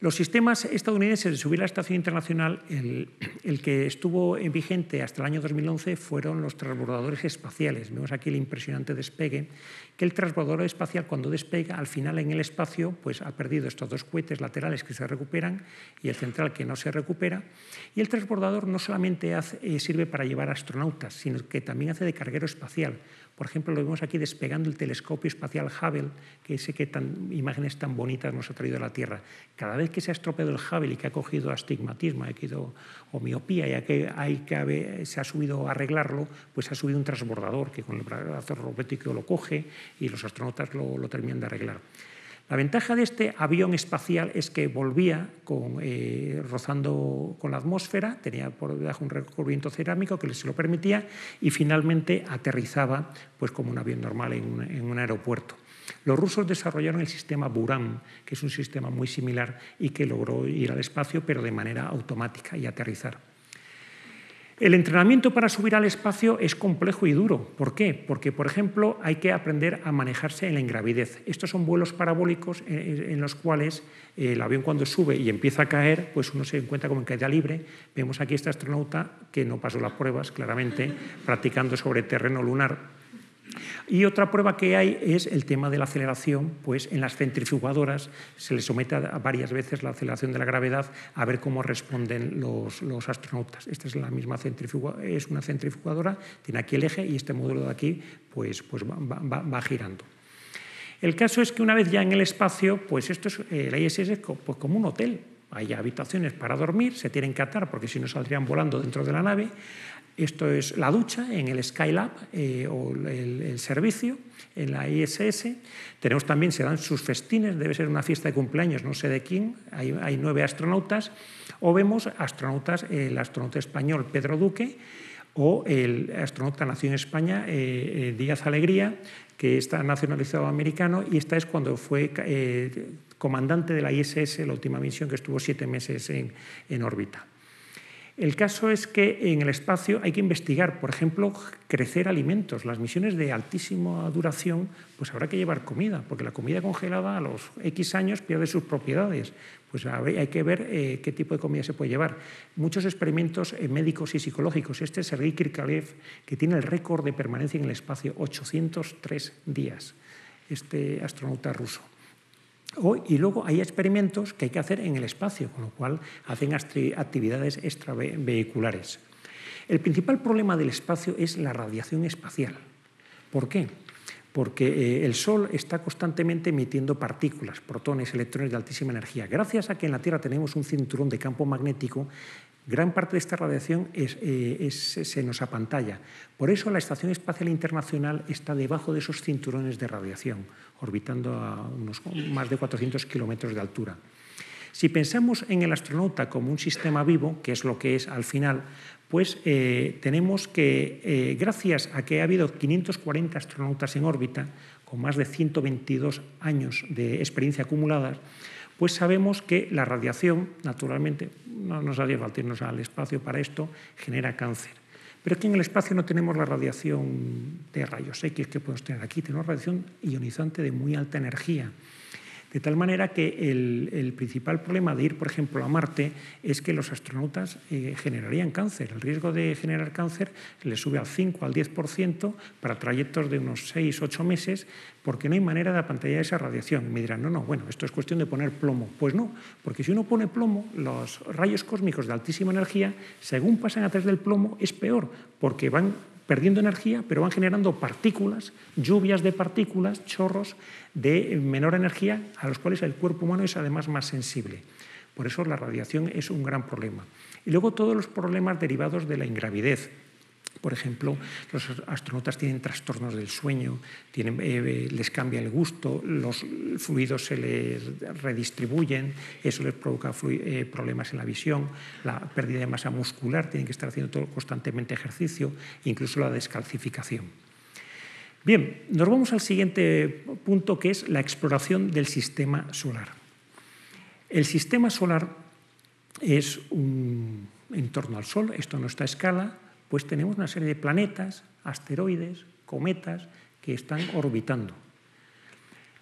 Los sistemas estadounidenses de subir a la Estación Internacional, el, que estuvo en vigente hasta el año 2011 fueron los transbordadores espaciales. Vemos aquí el impresionante despegue, que el transbordador espacial cuando despega, al final en el espacio, pues ha perdido estos dos cohetes laterales que se recuperan y el central que no se recupera. Y el transbordador no solamente eh, sirve para llevar astronautas, sino que también hace de carguero espacial. Por ejemplo, lo vemos aquí despegando el telescopio espacial Hubble, que ese que imágenes tan bonitas nos ha traído a la Tierra. Cada vez que se ha estropeado el Hubble y que ha cogido astigmatismo, ha cogido o miopía, y que, hay que se ha subido a arreglarlo, pues ha subido un transbordador que con el brazo robótico lo coge y los astronautas lo terminan de arreglar. La ventaja de este avión espacial es que volvía eh, rozando con la atmósfera, tenía por debajo un recubrimiento cerámico que se lo permitía y finalmente aterrizaba pues, como un avión normal en un aeropuerto. Los rusos desarrollaron el sistema Buran, que es un sistema muy similar y que logró ir al espacio, pero de manera automática y aterrizar. El entrenamiento para subir al espacio es complejo y duro. ¿Por qué? Porque, por ejemplo, hay que aprender a manejarse en la ingravidez. Estos son vuelos parabólicos en los cuales el avión cuando sube y empieza a caer, pues uno se encuentra como en caída libre. Vemos aquí a este astronauta que no pasó las pruebas, claramente, (laughs) practicando sobre terreno lunar y otra prueba que hay es el tema de la aceleración, pues en las centrifugadoras se les somete varias veces la aceleración de la gravedad a ver cómo responden los, astronautas. Esta es la misma centrifugadora, es una centrifugadora, tiene aquí el eje y este módulo de aquí pues, pues va, girando. El caso es que una vez ya en el espacio, pues esto es, la ISS es pues como un hotel. Hay habitaciones para dormir, se tienen que atar porque si no saldrían volando dentro de la nave. Esto es la ducha en el Skylab eh, o el, servicio en la ISS. Tenemos también, se dan sus festines, debe ser una fiesta de cumpleaños, no sé de quién, hay, nueve astronautas. O vemos astronautas, el astronauta español Pedro Duque o el astronauta nació en España, eh, eh, Díaz Alegría, que está nacionalizado americano y esta es cuando fue comandante de la ISS, la última misión que estuvo siete meses en órbita. El caso es que en el espacio hay que investigar, por ejemplo, crecer alimentos. Las misiones de altísima duración, pues habrá que llevar comida, porque la comida congelada a los X años pierde sus propiedades. Pues hay que ver eh, qué tipo de comida se puede llevar. Muchos experimentos eh, médicos y psicológicos. Este es Sergei Kirkalev, que tiene el récord de permanencia en el espacio, 803 días, este astronauta ruso. Y luego hay experimentos que hay que hacer en el espacio, con lo cual hacen actividades extravehiculares. El principal problema del espacio es la radiación espacial. ¿Por qué? Porque eh, el Sol está constantemente emitiendo partículas, protones, electrones de altísima energía. Gracias a que en la Tierra tenemos un cinturón de campo magnético, gran parte de esta radiación eh, se nos apantalla. Por eso la Estación Espacial Internacional está debajo de esos cinturones de radiación, orbitando a unos más de 400 kilómetros de altura. Si pensamos en el astronauta como un sistema vivo, que es lo que es al final, pues eh, tenemos que, eh, gracias a que ha habido 540 astronautas en órbita, con más de 122 años de experiencia acumuladas, pues sabemos que la radiación, naturalmente, no nos haría falta irnos al espacio para esto, genera cáncer. Pero que en el espacio no tenemos la radiación de rayos X que podemos tener aquí, tenemos radiación ionizante de muy alta energía. De tal manera que el, principal problema de ir, por ejemplo, a Marte es que los astronautas eh, generarían cáncer. El riesgo de generar cáncer le sube al 5 al 10% para trayectos de unos 6, 8 meses, porque no hay manera de apantallar esa radiación. me dirán, no, no, bueno, esto es cuestión de poner plomo. Pues no, porque si uno pone plomo, los rayos cósmicos de altísima energía, según pasan a través del plomo, es peor, porque van perdiendo energía, pero van generando partículas, lluvias de partículas, chorros de menor energía, a los cuales el cuerpo humano es además más sensible. Por eso la radiación es un gran problema. Y luego todos los problemas derivados de la ingravidez, por ejemplo, los astronautas tienen trastornos del sueño, eh, les cambia el gusto, los fluidos se les redistribuyen, eso les provoca eh, problemas en la visión, la pérdida de masa muscular, tienen que estar haciendo constantemente ejercicio, incluso la descalcificación. Bien, nos vamos al siguiente punto que es la exploración del sistema solar. El sistema solar es un entorno al Sol, esto no está a escala, pues tenemos una serie de planetas, asteroides, cometas que están orbitando.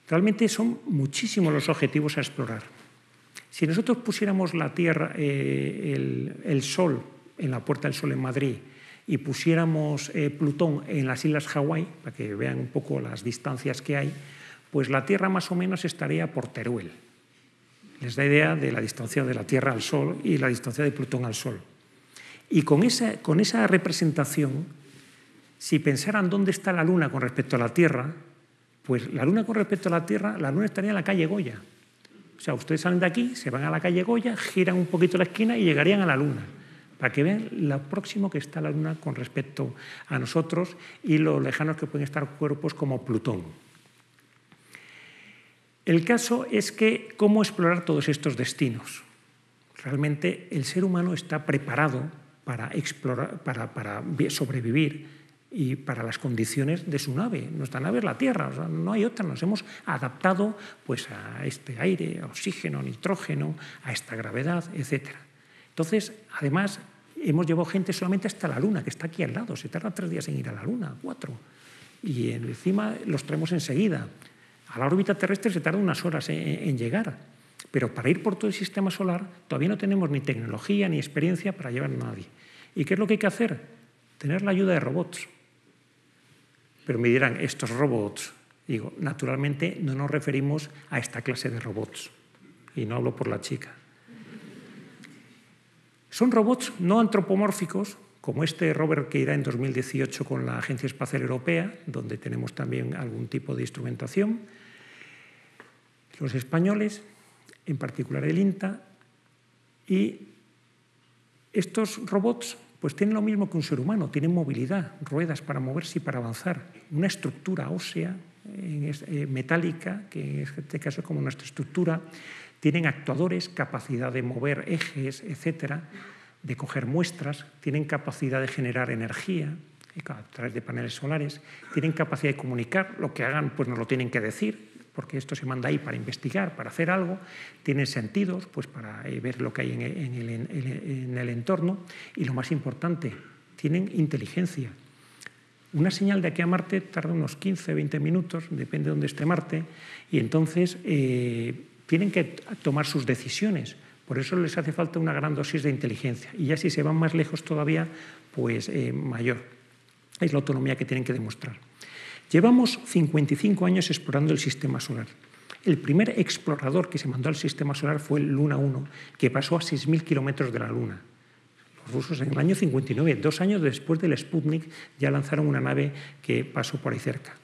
Realmente son muchísimos los objetivos a explorar. Si nosotros pusiéramos la Tierra, eh, el, Sol en la Puerta del Sol en Madrid y pusiéramos eh, Plutón en las Islas Hawái, para que vean un poco las distancias que hay, pues la Tierra más o menos estaría por Teruel. Les da idea de la distancia de la Tierra al Sol y la distancia de Plutón al Sol. Y con esa, con esa representación, si pensaran dónde está la Luna con respecto a la Tierra, pues la Luna con respecto a la Tierra, la Luna estaría en la calle Goya. O sea, ustedes salen de aquí, se van a la calle Goya, giran un poquito la esquina y llegarían a la Luna, para que vean lo próximo que está la Luna con respecto a nosotros y lo lejanos que pueden estar cuerpos como Plutón. El caso es que, ¿cómo explorar todos estos destinos? Realmente el ser humano está preparado para, explorar, para, sobrevivir y para las condiciones de su nave. Nuestra nave es la Tierra, no hay otra. Nos hemos adaptado pues, a este aire, oxígeno, nitrógeno, a esta gravedad, etc. Entonces, además, hemos llevado gente solamente hasta la Luna, que está aquí al lado. Se tarda tres días en ir a la Luna, cuatro. Y encima los traemos enseguida. A la órbita terrestre se tarda unas horas en llegar. Pero para ir por todo el sistema solar todavía no tenemos ni tecnología ni experiencia para llevar a nadie. ¿Y qué es lo que hay que hacer? Tener la ayuda de robots. Pero me dirán, estos robots, digo, naturalmente no nos referimos a esta clase de robots. Y no hablo por la chica. Son robots no antropomórficos, como este rover que irá en 2018 con la Agencia Espacial Europea, donde tenemos también algún tipo de instrumentación. Los españoles en particular el INTA, y estos robots pues tienen lo mismo que un ser humano, tienen movilidad, ruedas para moverse y para avanzar, una estructura ósea eh, metálica, que en este caso es como nuestra estructura, tienen actuadores, capacidad de mover ejes, etcétera, de coger muestras, tienen capacidad de generar energía a través de paneles solares, tienen capacidad de comunicar, lo que hagan pues nos lo tienen que decir, porque esto se manda ahí para investigar, para hacer algo, tiene sentidos pues para eh, ver lo que hay en el, entorno y lo más importante, tienen inteligencia. Una señal de aquí a Marte tarda unos 15, 20 minutos, depende de dónde esté Marte, y entonces eh, tienen que tomar sus decisiones. Por eso les hace falta una gran dosis de inteligencia. Y ya si se van más lejos todavía, pues eh, mayor. Es la autonomía que tienen que demostrar. Llevamos 55 años explorando el sistema solar. El primer explorador que se mandó al sistema solar fue Luna 1, que pasó a 6.000 kilómetros de la Luna. Los rusos en el año 59, dos años después del Sputnik, ya lanzaron una nave que pasó por ahí cerca.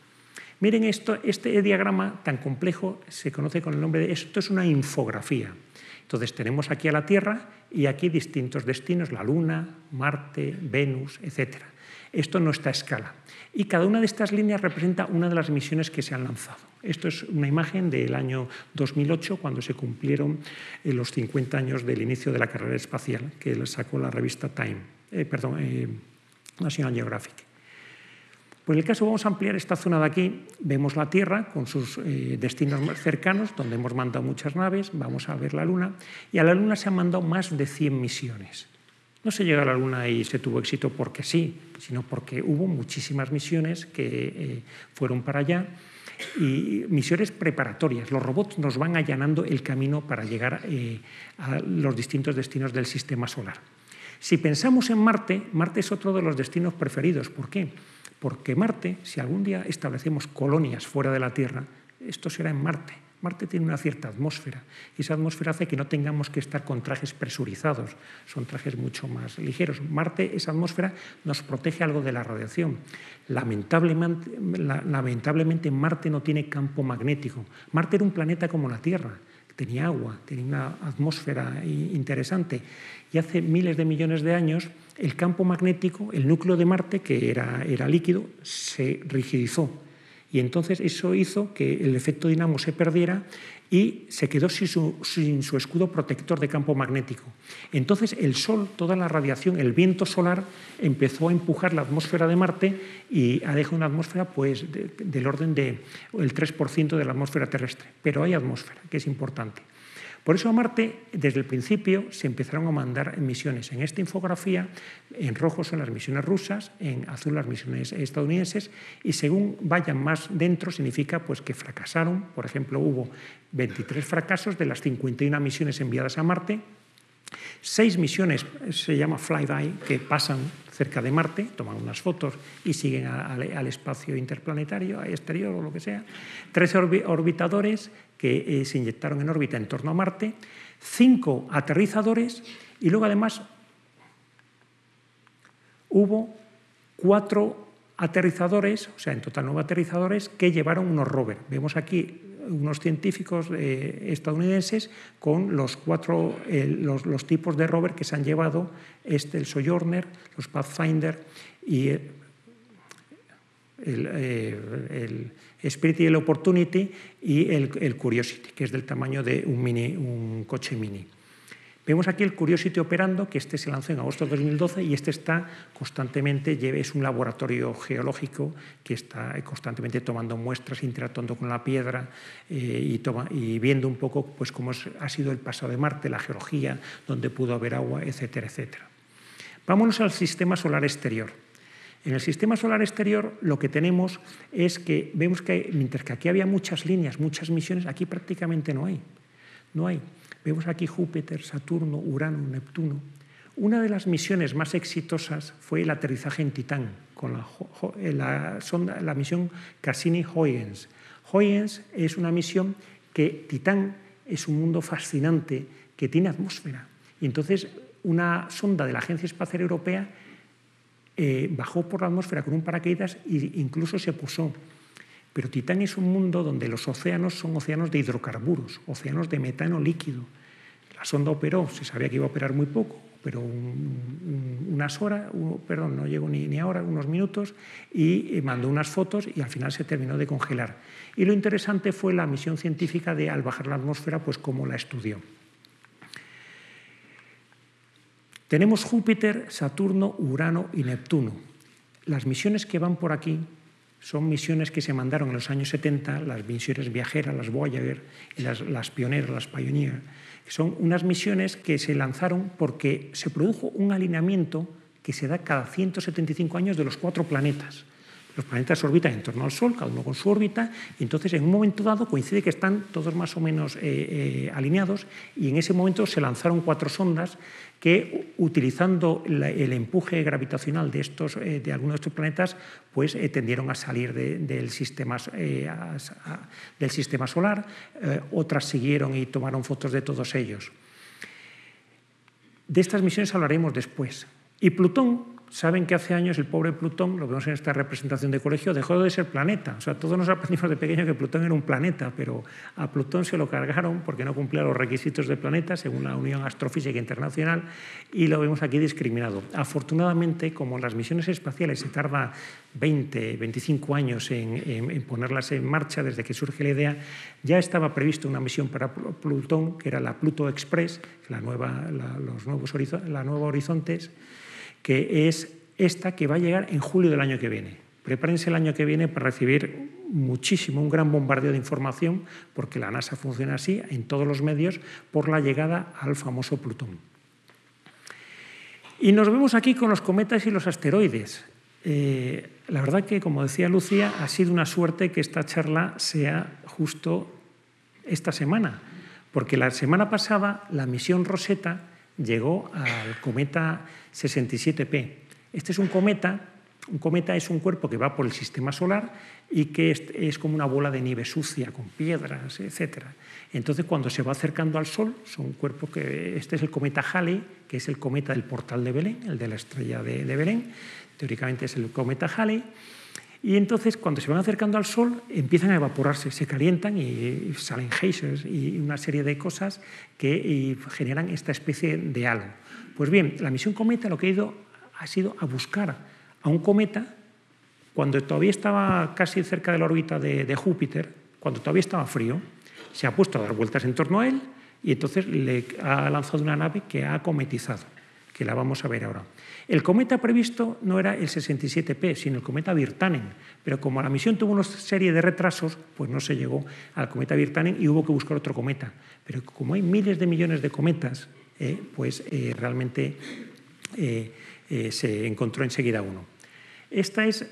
Miren esto, este diagrama tan complejo se conoce con el nombre de esto es una infografía. Entonces tenemos aquí a la Tierra y aquí distintos destinos, la Luna, Marte, Venus, etc. Esto no está a escala. Y cada una de estas líneas representa una de las misiones que se han lanzado. Esto es una imagen del año 2008, cuando se cumplieron eh, los 50 años del inicio de la carrera espacial, que sacó la revista Time, eh, perdón, eh, National Geographic. Por el caso vamos a ampliar esta zona de aquí. Vemos la Tierra con sus eh, destinos más cercanos, donde hemos mandado muchas naves. Vamos a ver la Luna. Y a la Luna se han mandado más de 100 misiones. No se llega a la Luna y se tuvo éxito porque sí, sino porque hubo muchísimas misiones que eh, fueron para allá y misiones preparatorias. Los robots nos van allanando el camino para llegar eh, a los distintos destinos del sistema solar. Si pensamos en Marte, Marte es otro de los destinos preferidos. ¿Por qué? Porque Marte, si algún día establecemos colonias fuera de la Tierra, esto será en Marte. Marte tiene una cierta atmósfera y esa atmósfera hace que no tengamos que estar con trajes presurizados, son trajes mucho más ligeros. Marte, esa atmósfera nos protege algo de la radiación. Lamentablemente, Marte no tiene campo magnético. Marte era un planeta como la Tierra, tenía agua, tenía una atmósfera interesante y hace miles de millones de años el campo magnético, el núcleo de Marte, que era, era líquido, se rigidizó. Y entonces eso hizo que el efecto dinamo se perdiera y se quedó sin su, sin su, escudo protector de campo magnético. Entonces el Sol, toda la radiación, el viento solar empezó a empujar la atmósfera de Marte y ha dejado una atmósfera pues, del orden del 3% de la atmósfera terrestre. Pero hay atmósfera, que es importante. Por eso a Marte, desde el principio, se empezaron a mandar misiones. En esta infografía, en rojo son las misiones rusas, en azul las misiones estadounidenses, y según vayan más dentro, significa pues, que fracasaron. Por ejemplo, hubo 23 fracasos de las 51 misiones enviadas a Marte, Seis misiones, se llama Flyby, que pasan cerca de Marte, toman unas fotos y siguen al espacio interplanetario, exterior o lo que sea. Tres orbitadores que eh, se inyectaron en órbita en torno a Marte. Cinco aterrizadores y luego además hubo cuatro aterrizadores, o sea, en total nueve aterrizadores, que llevaron unos rovers. Vemos aquí unos científicos eh, estadounidenses con los cuatro eh, los, tipos de rover que se han llevado, este, el Sojourner, los Pathfinder y eh, el, el, Spirit y el Opportunity y el, el, Curiosity, que es del tamaño de un, mini, un coche mini. Vemos aquí el Curiosity operando, que este se lanzó en agosto de 2012 y este está constantemente, es un laboratorio geológico que está constantemente tomando muestras, interactuando con la piedra eh, y, viendo un poco pues, cómo ha sido el pasado de Marte, la geología, dónde pudo haber agua, etcétera, etcétera. Vámonos al sistema solar exterior. En el sistema solar exterior lo que tenemos es que vemos que mientras que aquí había muchas líneas, muchas misiones, aquí prácticamente no hay. No hay. Vemos aquí Júpiter, Saturno, Urano, Neptuno. Una de las misiones más exitosas fue el aterrizaje en Titán, con la, eh, la, sonda, la misión Cassini-Huygens. Huygens es una misión que Titán es un mundo fascinante que tiene atmósfera. Y entonces una sonda de la Agencia Espacial Europea eh, bajó por la atmósfera con un paracaídas e incluso se posó pero Titán es un mundo donde los océanos son océanos de hidrocarburos, océanos de metano líquido. La sonda operó, se sabía que iba a operar muy poco, pero unas horas, perdón, no llegó ni, ni ahora, unos minutos, y eh, mandó unas fotos y al final se terminó de congelar. Y lo interesante fue la misión científica de, al bajar la atmósfera, pues cómo la estudió. Tenemos Júpiter, Saturno, Urano y Neptuno. Las misiones que van por aquí son misiones que se mandaron en los años 70, las misiones viajeras, las Voyager y las, las pioneras, las Pioneer. Son unas misiones que se lanzaron porque se produjo un alineamiento que se da cada 175 años de los cuatro planetas. Los planetas orbitan en torno al Sol, cada uno con su órbita, y entonces en un momento dado coincide que están todos más o menos eh, eh, alineados, y en ese momento se lanzaron cuatro sondas que, utilizando el empuje gravitacional de, estos, eh, de algunos de estos planetas, pues tendieron a salir del, sistema, del sistema solar, otras siguieron y tomaron fotos de todos ellos. De estas misiones hablaremos después. Y Plutón saben que hace años el pobre Plutón, lo vemos en esta representación de colegio, dejó de ser planeta. O sea, todos nos aprendimos de pequeño que Plutón era un planeta, pero a Plutón se lo cargaron porque no cumplía los requisitos de planeta según la Unión Astrofísica Internacional y lo vemos aquí discriminado. Afortunadamente, como las misiones espaciales se tarda 20, 25 años en, ponerlas en marcha desde que surge la idea, ya estaba prevista una misión para Plutón, que era la Pluto Express, los nuevos la nueva Horizontes, que es esta que va a llegar en julio del año que viene. Prepárense el año que viene para recibir muchísimo, un gran bombardeo de información, porque la NASA funciona así en todos los medios, por la llegada al famoso Plutón. Y nos vemos aquí con los cometas y los asteroides. Eh, la verdad que, como decía Lucía, ha sido una suerte que esta charla sea justo esta semana, porque la semana pasada la misión Rosetta llegó al cometa 67P. Este es un cometa, un cometa es un cuerpo que va por el sistema solar y que es, como una bola de nieve sucia, con piedras, etc. Entonces, cuando se va acercando al Sol, son cuerpos que... Este es el cometa Halley, que es el cometa del portal de Belén, el de la estrella de, de Belén. Teóricamente es el cometa Halley. Y entonces, cuando se van acercando al Sol, empiezan a evaporarse, se calientan y salen geysers y una serie de cosas que generan esta especie de halo. Pues bien, la misión Cometa lo que ha ido ha sido a buscar a un cometa cuando todavía estaba casi cerca de la órbita de, de Júpiter, cuando todavía estaba frío, se ha puesto a dar vueltas en torno a él y entonces le ha lanzado una nave que ha cometizado, que la vamos a ver ahora. El cometa previsto no era el 67P, sino el cometa Virtanen, pero como la misión tuvo una serie de retrasos, pues no se llegó al cometa Virtanen y hubo que buscar otro cometa. Pero como hay miles de millones de cometas, eh, pues eh, realmente eh, se encontró enseguida uno. Esta es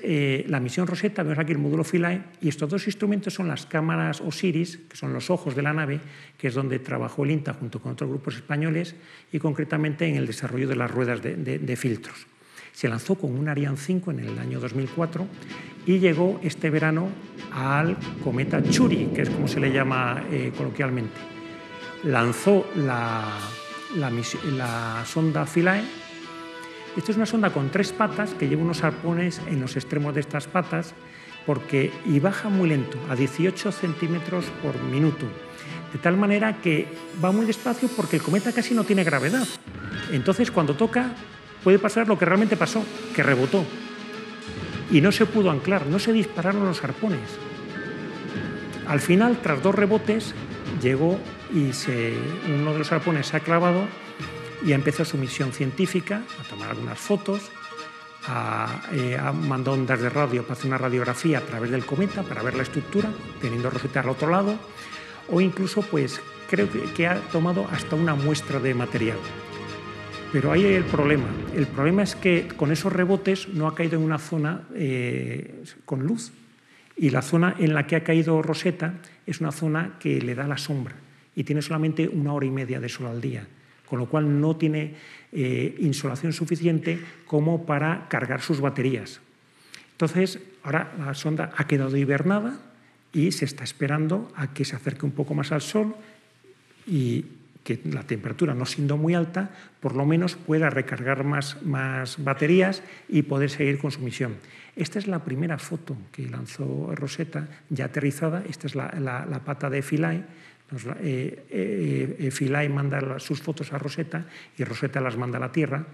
la misión Rosetta, vemos aquí el módulo Philae, y estos dos instrumentos son las cámaras Osiris, que son los ojos de la nave, que es donde trabajó el INTA junto con otros grupos españoles, y concretamente en el desarrollo de las ruedas de, filtros. Se lanzó con un Ariane 5 en el año 2004 y llegó este verano al cometa Churi, que es como se le llama coloquialmente. Lanzó la, la sonda Philae esta es una sonda con tres patas que lleva unos arpones en los extremos de estas patas porque, y baja muy lento, a 18 centímetros por minuto. De tal manera que va muy despacio porque el cometa casi no tiene gravedad. Entonces, cuando toca, puede pasar lo que realmente pasó, que rebotó. Y no se pudo anclar, no se dispararon los arpones. Al final, tras dos rebotes, llegó y se, uno de los arpones se ha clavado y empezó su misión científica, a tomar algunas fotos, a, eh, mandó ondas de radio para hacer una radiografía a través del cometa para ver la estructura, teniendo Rosetta al otro lado, o incluso pues creo que, ha tomado hasta una muestra de material. Pero ahí hay el problema. El problema es que con esos rebotes no ha caído en una zona eh, con luz. Y la zona en la que ha caído Rosetta es una zona que le da la sombra y tiene solamente una hora y media de sol al día con lo cual no tiene eh, insolación suficiente como para cargar sus baterías. Entonces, ahora la sonda ha quedado hibernada y se está esperando a que se acerque un poco más al Sol y que la temperatura no siendo muy alta, por lo menos pueda recargar más, más baterías y poder seguir con su misión. Esta es la primera foto que lanzó Rosetta, ya aterrizada. Esta es la, la pata de Philae eh, eh, eh, Philae manda sus fotos a Rosetta y Rosetta las manda a la Tierra.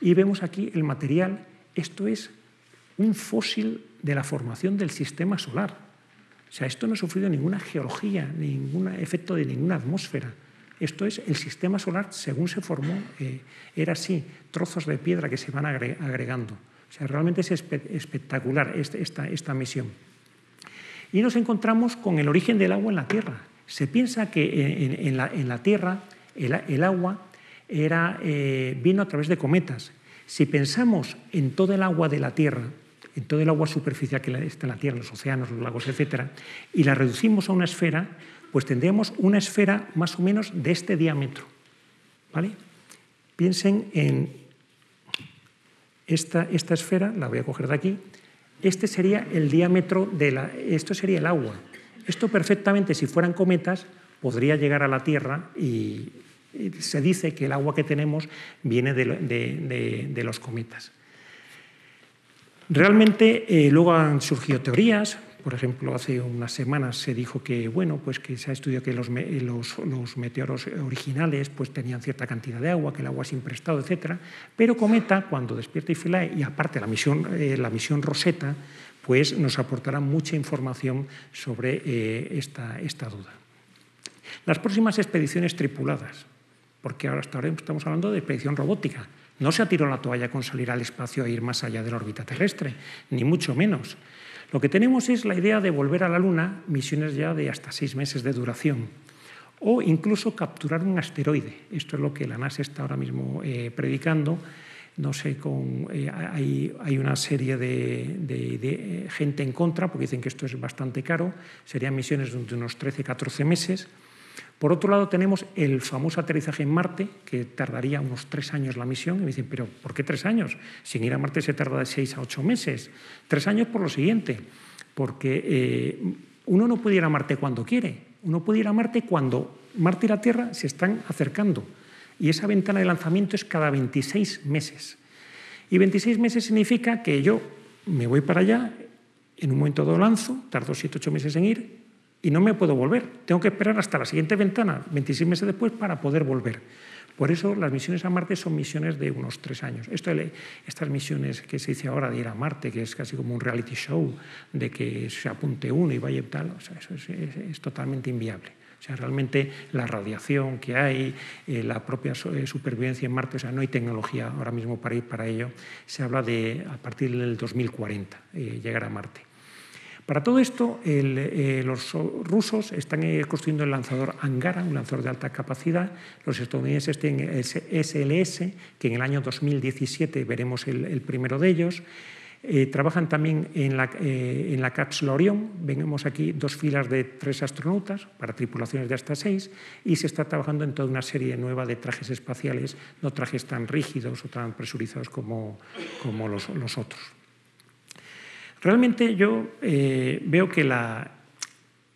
Y vemos aquí el material. Esto es un fósil de la formación del sistema solar. O sea, esto no ha sufrido ninguna geología, ningún efecto de ninguna atmósfera. Esto es el sistema solar según se formó, era así, trozos de piedra que se van agregando. O sea, realmente es espectacular este, esta, esta misión. Y nos encontramos con el origen del agua en la Tierra. Se piensa que en, la, Tierra el, agua era, eh, vino a través de cometas. Si pensamos en todo el agua de la Tierra, en todo el agua superficial que está en la Tierra, los océanos, los lagos, etc., y la reducimos a una esfera, pues tendríamos una esfera más o menos de este diámetro. ¿vale? Piensen en esta, esta esfera, la voy a coger de aquí, este sería el diámetro de la... Esto sería el agua. Esto perfectamente, si fueran cometas, podría llegar a la Tierra y, se dice que el agua que tenemos viene de, los cometas. Realmente eh, luego han surgido teorías, por ejemplo, hace unas semanas se dijo que, bueno, pues que se ha estudiado que los, meteoros originales pues tenían cierta cantidad de agua, que el agua siempre ha estado, etc. Pero Cometa, cuando despierta y aparte la misión, eh, la misión Rosetta, pues nos aportará mucha información sobre eh, esta, esta duda. Las próximas expediciones tripuladas, porque ahora estamos hablando de expedición robótica. No se ha tirado la toalla con salir al espacio e ir más allá de la órbita terrestre, ni mucho menos. Lo que tenemos es la idea de volver a la Luna, misiones ya de hasta seis meses de duración, o incluso capturar un asteroide. Esto es lo que la NASA está ahora mismo eh, predicando. No sé, con, eh, hay, una serie de, de, gente en contra porque dicen que esto es bastante caro. Serían misiones de unos 13-14 meses. Por otro lado, tenemos el famoso aterrizaje en Marte, que tardaría unos tres años la misión. Y me dicen, ¿pero por qué tres años? Sin ir a Marte se tarda de seis a ocho meses. Tres años por lo siguiente, porque eh, uno no puede ir a Marte cuando quiere. Uno puede ir a Marte cuando Marte y la Tierra se están acercando. Y esa ventana de lanzamiento es cada 26 meses. Y 26 meses significa que yo me voy para allá, en un momento dado lanzo, tardo 7 ocho meses en ir, y no me puedo volver. Tengo que esperar hasta la siguiente ventana, 26 meses después, para poder volver. Por eso las misiones a Marte son misiones de unos tres años. Esto, estas misiones que se dice ahora de ir a Marte, que es casi como un reality show, de que se apunte uno y vaya y tal, o eso es, totalmente inviable. O sea, realmente la radiación que hay, eh, la propia eh, supervivencia en Marte, o sea, no hay tecnología ahora mismo para ir para ello. Se habla de a partir del 2040 eh, llegar a Marte. Para todo esto, los rusos están construyendo el lanzador Angara, un lanzador de alta capacidad. Los estadounidenses tienen el SLS, que en el año 2017 veremos el, primero de ellos. Eh, trabajan también en la, en la cápsula Orión. Vemos aquí dos filas de tres astronautas para tripulaciones de hasta seis y se está trabajando en toda una serie nueva de trajes espaciales, no trajes tan rígidos o tan presurizados como, como los, otros. Realmente yo eh, veo que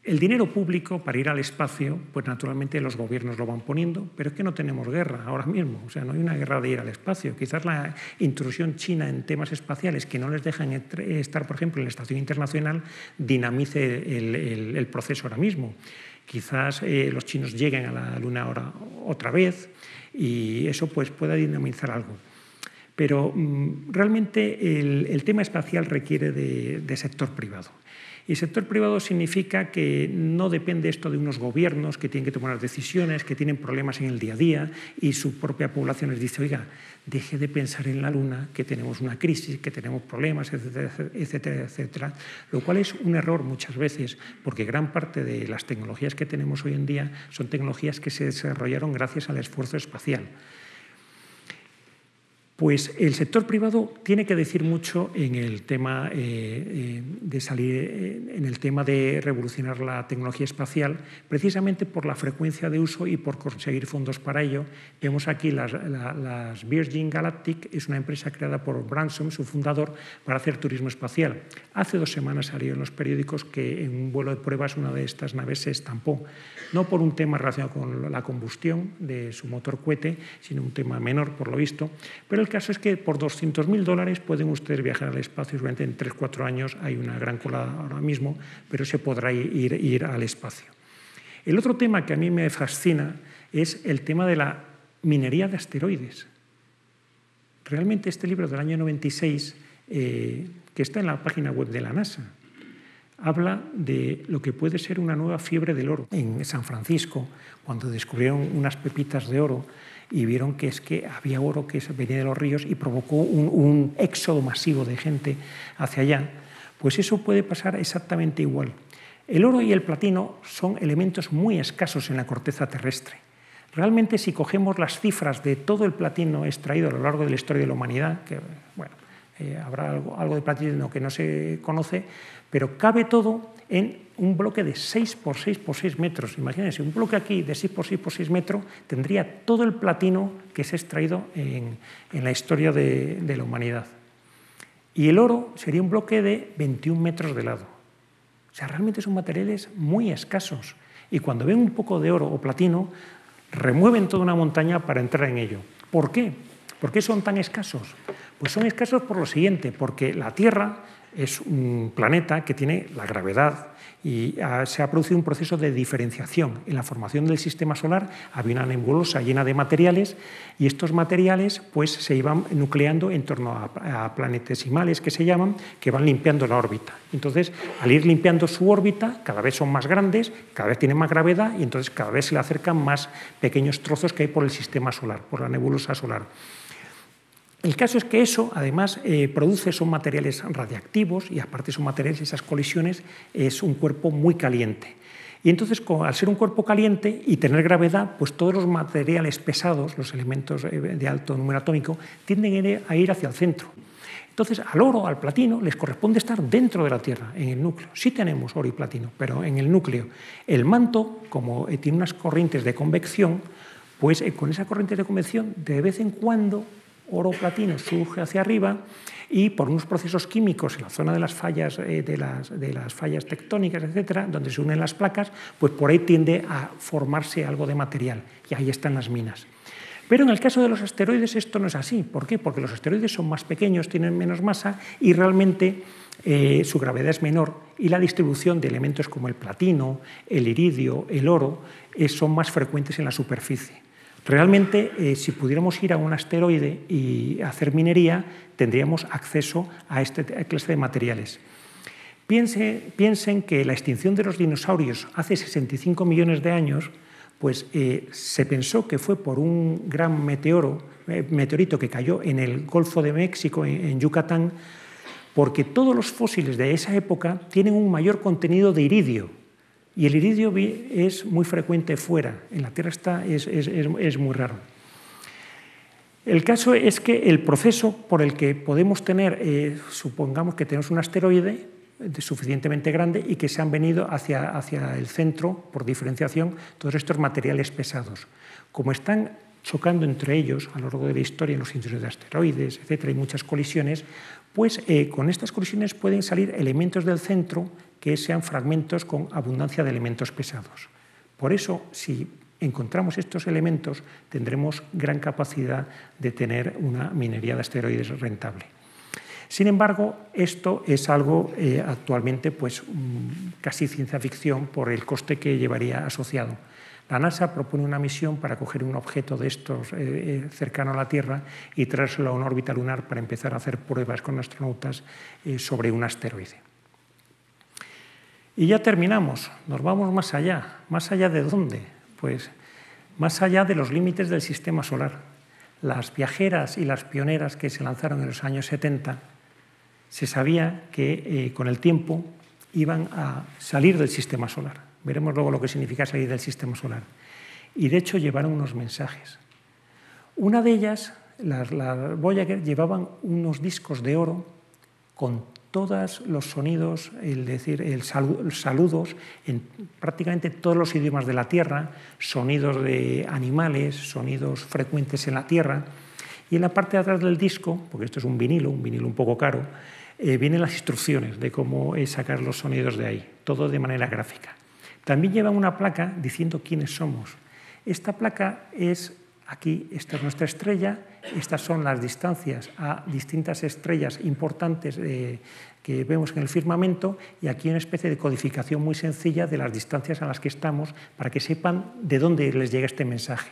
el dinero público para ir al espacio, pues naturalmente los gobiernos lo van poniendo, pero es que no tenemos guerra ahora mismo, o sea, no hay una guerra de ir al espacio. Quizás la intrusión china en temas espaciales que no les dejan estar, por ejemplo, en la Estación Internacional, dinamice el, proceso ahora mismo. Quizás eh, los chinos lleguen a la Luna ahora otra vez y eso pues pueda dinamizar algo. Pero mm, realmente el, tema espacial requiere de, sector privado. Y sector privado significa que no depende esto de unos gobiernos que tienen que tomar decisiones, que tienen problemas en el día a día y su propia población les dice, oiga, deje de pensar en la Luna, que tenemos una crisis, que tenemos problemas, etcétera, etcétera, etcétera. Lo cual es un error muchas veces, porque gran parte de las tecnologías que tenemos hoy en día son tecnologías que se desarrollaron gracias al esfuerzo espacial. Pues el sector privado tiene que decir mucho en el tema eh, eh, de salir, eh, en el tema de revolucionar la tecnología espacial, precisamente por la frecuencia de uso y por conseguir fondos para ello. Vemos aquí las, Virgin Galactic, es una empresa creada por Branson, su fundador, para hacer turismo espacial. Hace dos semanas salió en los periódicos que en un vuelo de pruebas una de estas naves se estampó, no por un tema relacionado con la combustión de su motor cohete, sino un tema menor por lo visto, pero el caso es que por 200.000 dólares pueden ustedes viajar al espacio, seguramente en 3-4 años hay una gran cola ahora mismo, pero se podrá ir, ir al espacio. El otro tema que a mí me fascina es el tema de la minería de asteroides. Realmente este libro del año 96, eh, que está en la página web de la NASA, habla de lo que puede ser una nueva fiebre del oro. En San Francisco, cuando descubrieron unas pepitas de oro, y vieron que es que había oro que venía de los ríos y provocó un, éxodo masivo de gente hacia allá, pues eso puede pasar exactamente igual. El oro y el platino son elementos muy escasos en la corteza terrestre. Realmente si cogemos las cifras de todo el platino extraído a lo largo de la historia de la humanidad, que bueno, eh, habrá algo, de platino que no se conoce, pero cabe todo en un bloque de 6 por 6 por 6 metros. Imagínense, un bloque aquí de 6 por 6 por 6 metros tendría todo el platino que se ha extraído en, la historia de, de la humanidad. Y el oro sería un bloque de 21 metros de lado. O sea, realmente son materiales muy escasos. Y cuando ven un poco de oro o platino, remueven toda una montaña para entrar en ello. ¿Por qué? ¿Por qué son tan escasos? Pues son escasos por lo siguiente, porque la Tierra es un planeta que tiene la gravedad y se ha producido un proceso de diferenciación. En la formación del sistema solar había una nebulosa llena de materiales y estos materiales pues, se iban nucleando en torno a, planetesimales que se llaman, que van limpiando la órbita. Entonces, al ir limpiando su órbita, cada vez son más grandes, cada vez tienen más gravedad y entonces cada vez se le acercan más pequeños trozos que hay por el sistema solar, por la nebulosa solar. El caso es que eso, además, eh, produce, son materiales radiactivos y aparte son materiales, esas colisiones, es un cuerpo muy caliente. Y entonces, al ser un cuerpo caliente y tener gravedad, pues todos los materiales pesados, los elementos eh, de alto número atómico, tienden a ir hacia el centro. Entonces, al oro, al platino, les corresponde estar dentro de la Tierra, en el núcleo. Sí tenemos oro y platino, pero en el núcleo. El manto, como eh, tiene unas corrientes de convección, pues con esa corriente de convección, de vez en cuando oro-platino surge hacia arriba y por unos procesos químicos en la zona de las fallas, eh, de, las, de las fallas tectónicas, etcétera, donde se unen las placas, pues por ahí tiende a formarse algo de material y ahí están las minas. Pero en el caso de los asteroides esto no es así. ¿Por qué? Porque los asteroides son más pequeños, tienen menos masa y realmente eh, su gravedad es menor y la distribución de elementos como el platino, el iridio, el oro eh, son más frecuentes en la superficie. Realmente, eh, si pudiéramos ir a un asteroide y hacer minería, tendríamos acceso a esta clase de materiales. piensen que la extinción de los dinosaurios hace 65 millones de años, pues eh, se pensó que fue por un gran eh, meteorito que cayó en el Golfo de México, en Yucatán, porque todos los fósiles de esa época tienen un mayor contenido de iridio, y el iridio es muy frecuente fuera, en la Tierra está, es, muy raro. El caso es que el proceso por el que podemos tener, eh, supongamos que tenemos un asteroide suficientemente grande y que se han venido hacia, hacia el centro, por diferenciación, todos estos materiales pesados. Como están chocando entre ellos a lo largo de la historia en los cinturones de asteroides, etcétera, hay muchas colisiones, pues eh, con estas colisiones pueden salir elementos del centro que sean fragmentos con abundancia de elementos pesados. Por eso, si encontramos estos elementos, tendremos gran capacidad de tener una minería de asteroides rentable. Sin embargo, esto es algo eh, actualmente pues, mm, casi ciencia ficción por el coste que llevaría asociado. La NASA propone una misión para coger un objeto de estos eh, eh, cercano a la Tierra y traérselo a una órbita lunar para empezar a hacer pruebas con astronautas sobre un asteroide. Y ya terminamos, nos vamos más allá. ¿Más allá de dónde? Pues más allá de los límites del sistema solar. Las viajeras y las pioneras que se lanzaron en los años 70, se sabía que eh, con el tiempo iban a salir del sistema solar. Veremos luego lo que significa salir del sistema solar. Y de hecho llevaron unos mensajes. Una de ellas, las, las Voyager, llevaban unos discos de oro con todos los sonidos, es decir, el saludos en prácticamente todos los idiomas de la Tierra, sonidos de animales, sonidos frecuentes en la Tierra. Y en la parte de atrás del disco, porque esto es un vinilo, un vinilo un poco caro, eh, vienen las instrucciones de cómo sacar los sonidos de ahí, todo de manera gráfica. También llevan una placa diciendo quiénes somos. Esta placa es Aquí, esta es nuestra estrella, estas son las distancias a distintas estrellas importantes eh, que vemos en el firmamento y aquí una especie de codificación muy sencilla de las distancias a las que estamos para que sepan de dónde les llega este mensaje.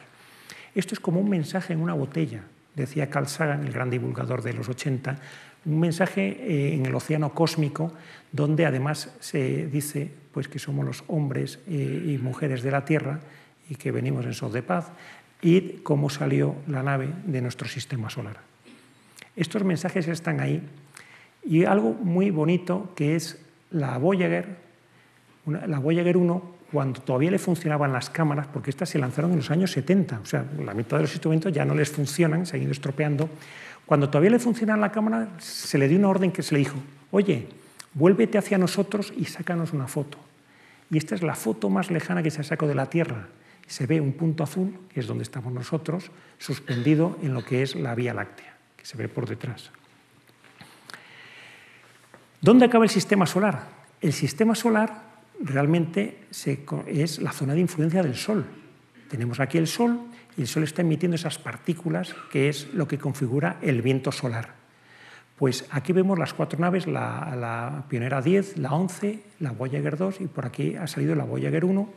Esto es como un mensaje en una botella, decía Carl Sagan, el gran divulgador de los 80, un mensaje eh, en el océano cósmico donde además se dice pues, que somos los hombres eh, y mujeres de la Tierra y que venimos en sol de paz y cómo salió la nave de nuestro sistema solar. Estos mensajes están ahí y algo muy bonito que es la Voyager, la Voyager 1 cuando todavía le funcionaban las cámaras, porque estas se lanzaron en los años 70, o sea, la mitad de los instrumentos ya no les funcionan, se han ido estropeando. Cuando todavía le funcionaba la cámara, se le dio una orden que se le dijo, oye, vuélvete hacia nosotros y sácanos una foto. Y esta es la foto más lejana que se ha sacado de la Tierra. Se ve un punto azul, que es donde estamos nosotros, suspendido en lo que es la Vía Láctea, que se ve por detrás. ¿Dónde acaba el sistema solar? El sistema solar realmente es la zona de influencia del Sol. Tenemos aquí el Sol y el Sol está emitiendo esas partículas que es lo que configura el viento solar. Pues aquí vemos las cuatro naves, la, Pionera 10, la 11, la Voyager 2 y por aquí ha salido la Voyager 1.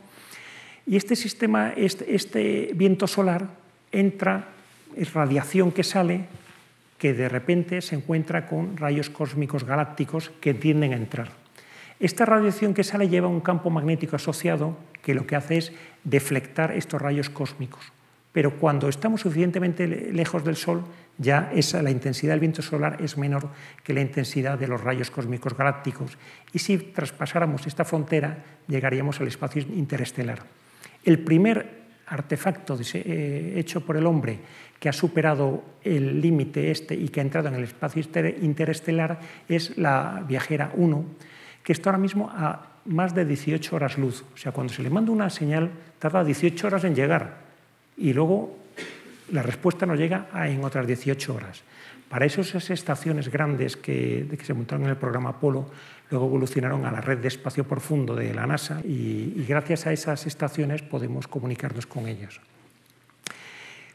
Y este sistema, este, este viento solar entra, es radiación que sale, que de repente se encuentra con rayos cósmicos galácticos que tienden a entrar. Esta radiación que sale lleva un campo magnético asociado que lo que hace es deflectar estos rayos cósmicos. Pero cuando estamos suficientemente lejos del Sol, ya la intensidad del viento solar es menor que la intensidad de los rayos cósmicos galácticos. Y si traspasáramos esta frontera, llegaríamos al espacio interestelar. El primer artefacto eh, hecho por el hombre que ha superado el límite este y que ha entrado en el espacio interestelar es la viajera 1, que está ahora mismo a más de 18 horas luz. O sea, cuando se le manda una señal, tarda 18 horas en llegar y luego la respuesta no llega en otras 18 horas. Para eso esas estaciones grandes que, se montaron en el programa Apolo luego evolucionaron a la red de espacio profundo de la NASA y, gracias a esas estaciones podemos comunicarnos con ellos.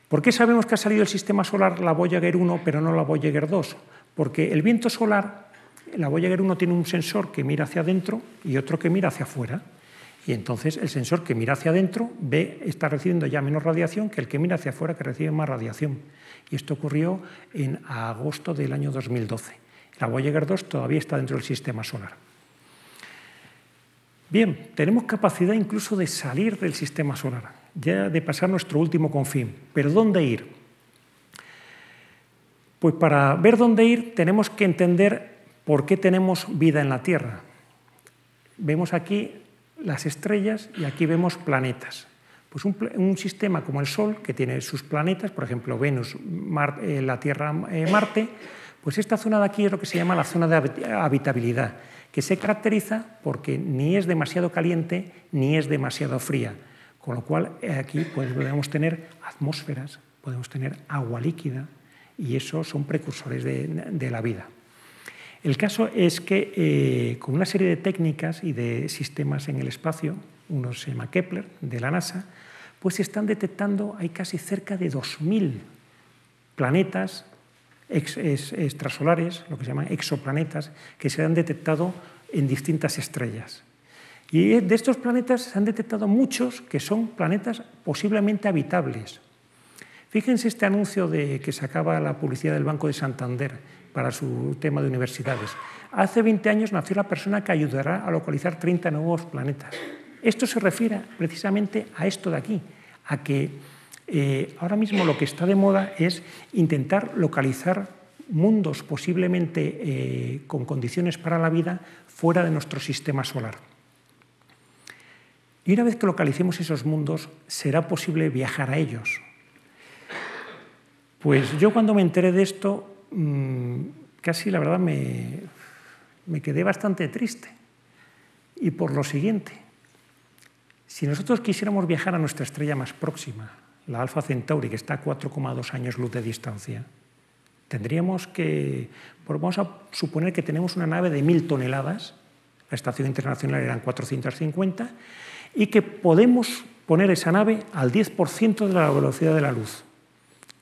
¿Por qué sabemos que ha salido el sistema solar la Voyager 1 pero no la Voyager 2? Porque el viento solar la Voyager 1 tiene un sensor que mira hacia adentro y otro que mira hacia afuera. Y entonces el sensor que mira hacia adentro ve, está recibiendo ya menos radiación que el que mira hacia afuera que recibe más radiación. Y esto ocurrió en agosto del año 2012. La Voyager 2 todavía está dentro del sistema solar. Bien, tenemos capacidad incluso de salir del sistema solar, ya de pasar nuestro último confín. Pero ¿dónde ir? Pues para ver dónde ir tenemos que entender ¿Por qué tenemos vida en la Tierra? Vemos aquí las estrellas y aquí vemos planetas. Pues un, sistema como el Sol, que tiene sus planetas, por ejemplo Venus, eh, la Tierra, eh, Marte, pues esta zona de aquí es lo que se llama la zona de habitabilidad, que se caracteriza porque ni es demasiado caliente ni es demasiado fría, con lo cual eh, aquí pues, podemos tener atmósferas, podemos tener agua líquida y eso son precursores de la vida. El caso es que eh, con una serie de técnicas y de sistemas en el espacio, uno se llama Kepler, de la NASA, pues se están detectando, hay casi cerca de 2.000 planetas extrasolares, lo que se llaman exoplanetas, que se han detectado en distintas estrellas. Y de estos planetas se han detectado muchos que son planetas posiblemente habitables. Fíjense este anuncio de que sacaba la publicidad del Banco de Santander, para su tema de universidades. Hace 20 años nació la persona que ayudará a localizar 30 nuevos planetas. Esto se refiere precisamente a esto de aquí, a que eh, ahora mismo lo que está de moda es intentar localizar mundos posiblemente eh, con condiciones para la vida fuera de nuestro sistema solar. Y una vez que localicemos esos mundos, será posible viajar a ellos. Pues yo cuando me enteré de esto casi la verdad me, me quedé bastante triste. Y por lo siguiente, si nosotros quisiéramos viajar a nuestra estrella más próxima, la Alfa Centauri, que está a 4,2 años luz de distancia, tendríamos que, vamos a suponer que tenemos una nave de 1.000 toneladas, la estación internacional eran 450, y que podemos poner esa nave al 10% de la velocidad de la luz.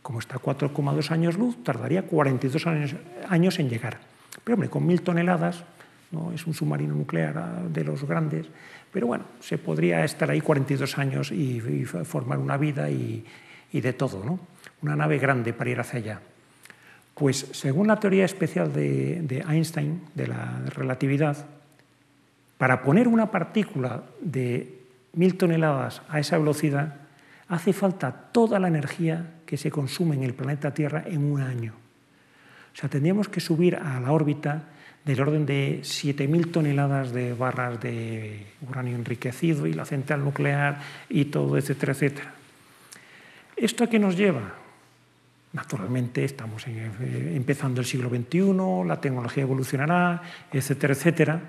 Como está a 4,2 años luz, tardaría 42 años, en llegar. Pero hombre, con mil toneladas, no es un submarino nuclear ah, de los grandes, pero bueno, se podría estar ahí 42 años y, formar una vida y, de todo, ¿no? Una nave grande para ir hacia allá. Pues según la teoría especial de, de Einstein, de la relatividad, para poner una partícula de mil toneladas a esa velocidad, hace falta toda la energía que se consume en el planeta Tierra en un año. O sea, tendríamos que subir a la órbita del orden de 7.000 toneladas de barras de uranio enriquecido y la central nuclear y todo, etcétera, etcétera. ¿Esto a qué nos lleva? Naturalmente estamos eh, empezando el siglo XXI, la tecnología evolucionará, etcétera, etcétera,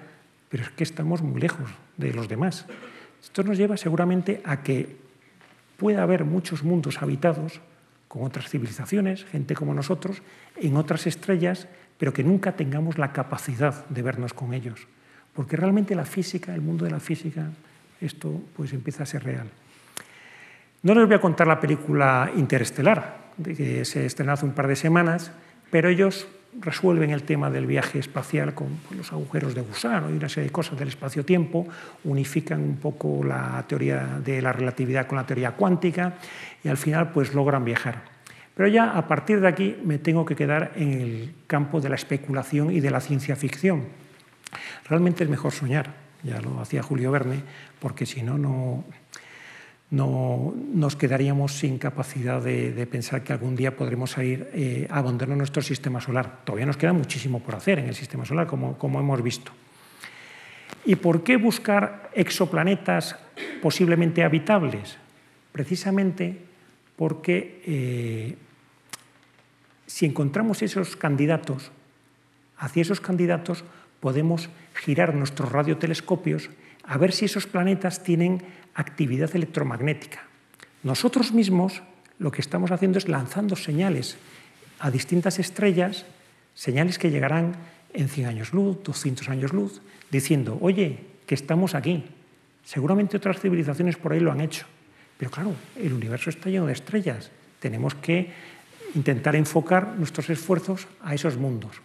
pero es que estamos muy lejos de los demás. Esto nos lleva seguramente a que pueda haber muchos mundos habitados con otras civilizaciones, gente como nosotros, en otras estrellas, pero que nunca tengamos la capacidad de vernos con ellos. Porque realmente la física, el mundo de la física, esto pues empieza a ser real. No les voy a contar la película Interestelar, que se estrenó hace un par de semanas, pero ellos resuelven el tema del viaje espacial con los agujeros de gusano y una serie de cosas del espacio-tiempo, unifican un poco la teoría de la relatividad con la teoría cuántica y al final pues logran viajar. Pero ya a partir de aquí me tengo que quedar en el campo de la especulación y de la ciencia ficción. Realmente es mejor soñar, ya lo hacía Julio Verne, porque si no, no, no nos quedaríamos sin capacidad de, pensar que algún día podremos salir eh, a abandonar nuestro sistema solar. Todavía nos queda muchísimo por hacer en el sistema solar, como, como hemos visto. ¿Y por qué buscar exoplanetas posiblemente habitables? Precisamente porque eh, si encontramos esos candidatos, hacia esos candidatos podemos girar nuestros radiotelescopios a ver si esos planetas tienen actividad electromagnética. Nosotros mismos lo que estamos haciendo es lanzando señales a distintas estrellas, señales que llegarán en 100 años luz, 200 años luz, diciendo, oye, que estamos aquí. Seguramente otras civilizaciones por ahí lo han hecho. Pero claro, el universo está lleno de estrellas. Tenemos que intentar enfocar nuestros esfuerzos a esos mundos.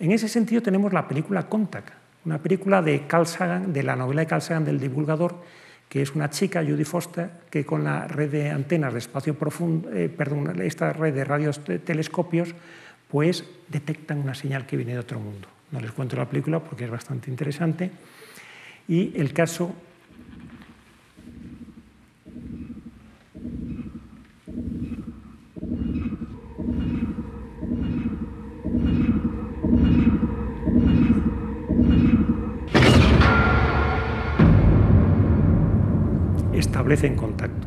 En ese sentido tenemos la película Contact, una película de Carl Sagan, de la novela de Carl Sagan del divulgador, que es una chica, Judy Foster, que con la red de antenas de espacio profundo, eh, perdón, esta red de radiotelescopios, pues detectan una señal que viene de otro mundo. No les cuento la película porque es bastante interesante. Y el caso establece en contacto.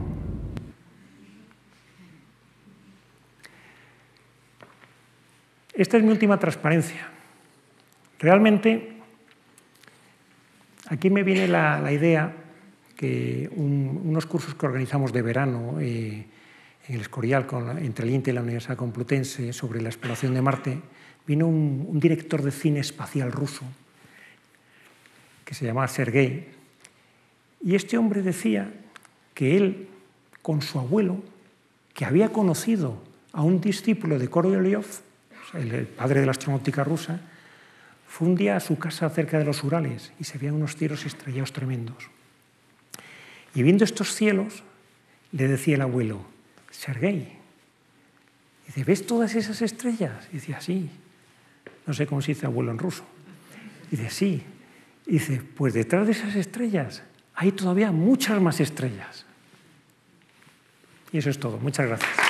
Esta es mi última transparencia. Realmente, aquí me viene la, idea que unos cursos que organizamos de verano eh, en el Escorial entre el INTE y la Universidad Complutense sobre la exploración de Marte, vino un, un director de cine espacial ruso que se llamaba Sergei, y este hombre decía que él, con su abuelo, que había conocido a un discípulo de Korolev, el padre de la astronáutica rusa, fue un día a su casa cerca de los Urales y se veían unos cielos estrellados tremendos. Y viendo estos cielos, le decía el abuelo, Sergei, dice, ¿ves todas esas estrellas? Y decía, sí. No sé cómo se dice abuelo en ruso. Y dice, sí. Y dice, pues detrás de esas estrellas hay todavía muchas más estrellas. Y eso es todo. Muchas gracias.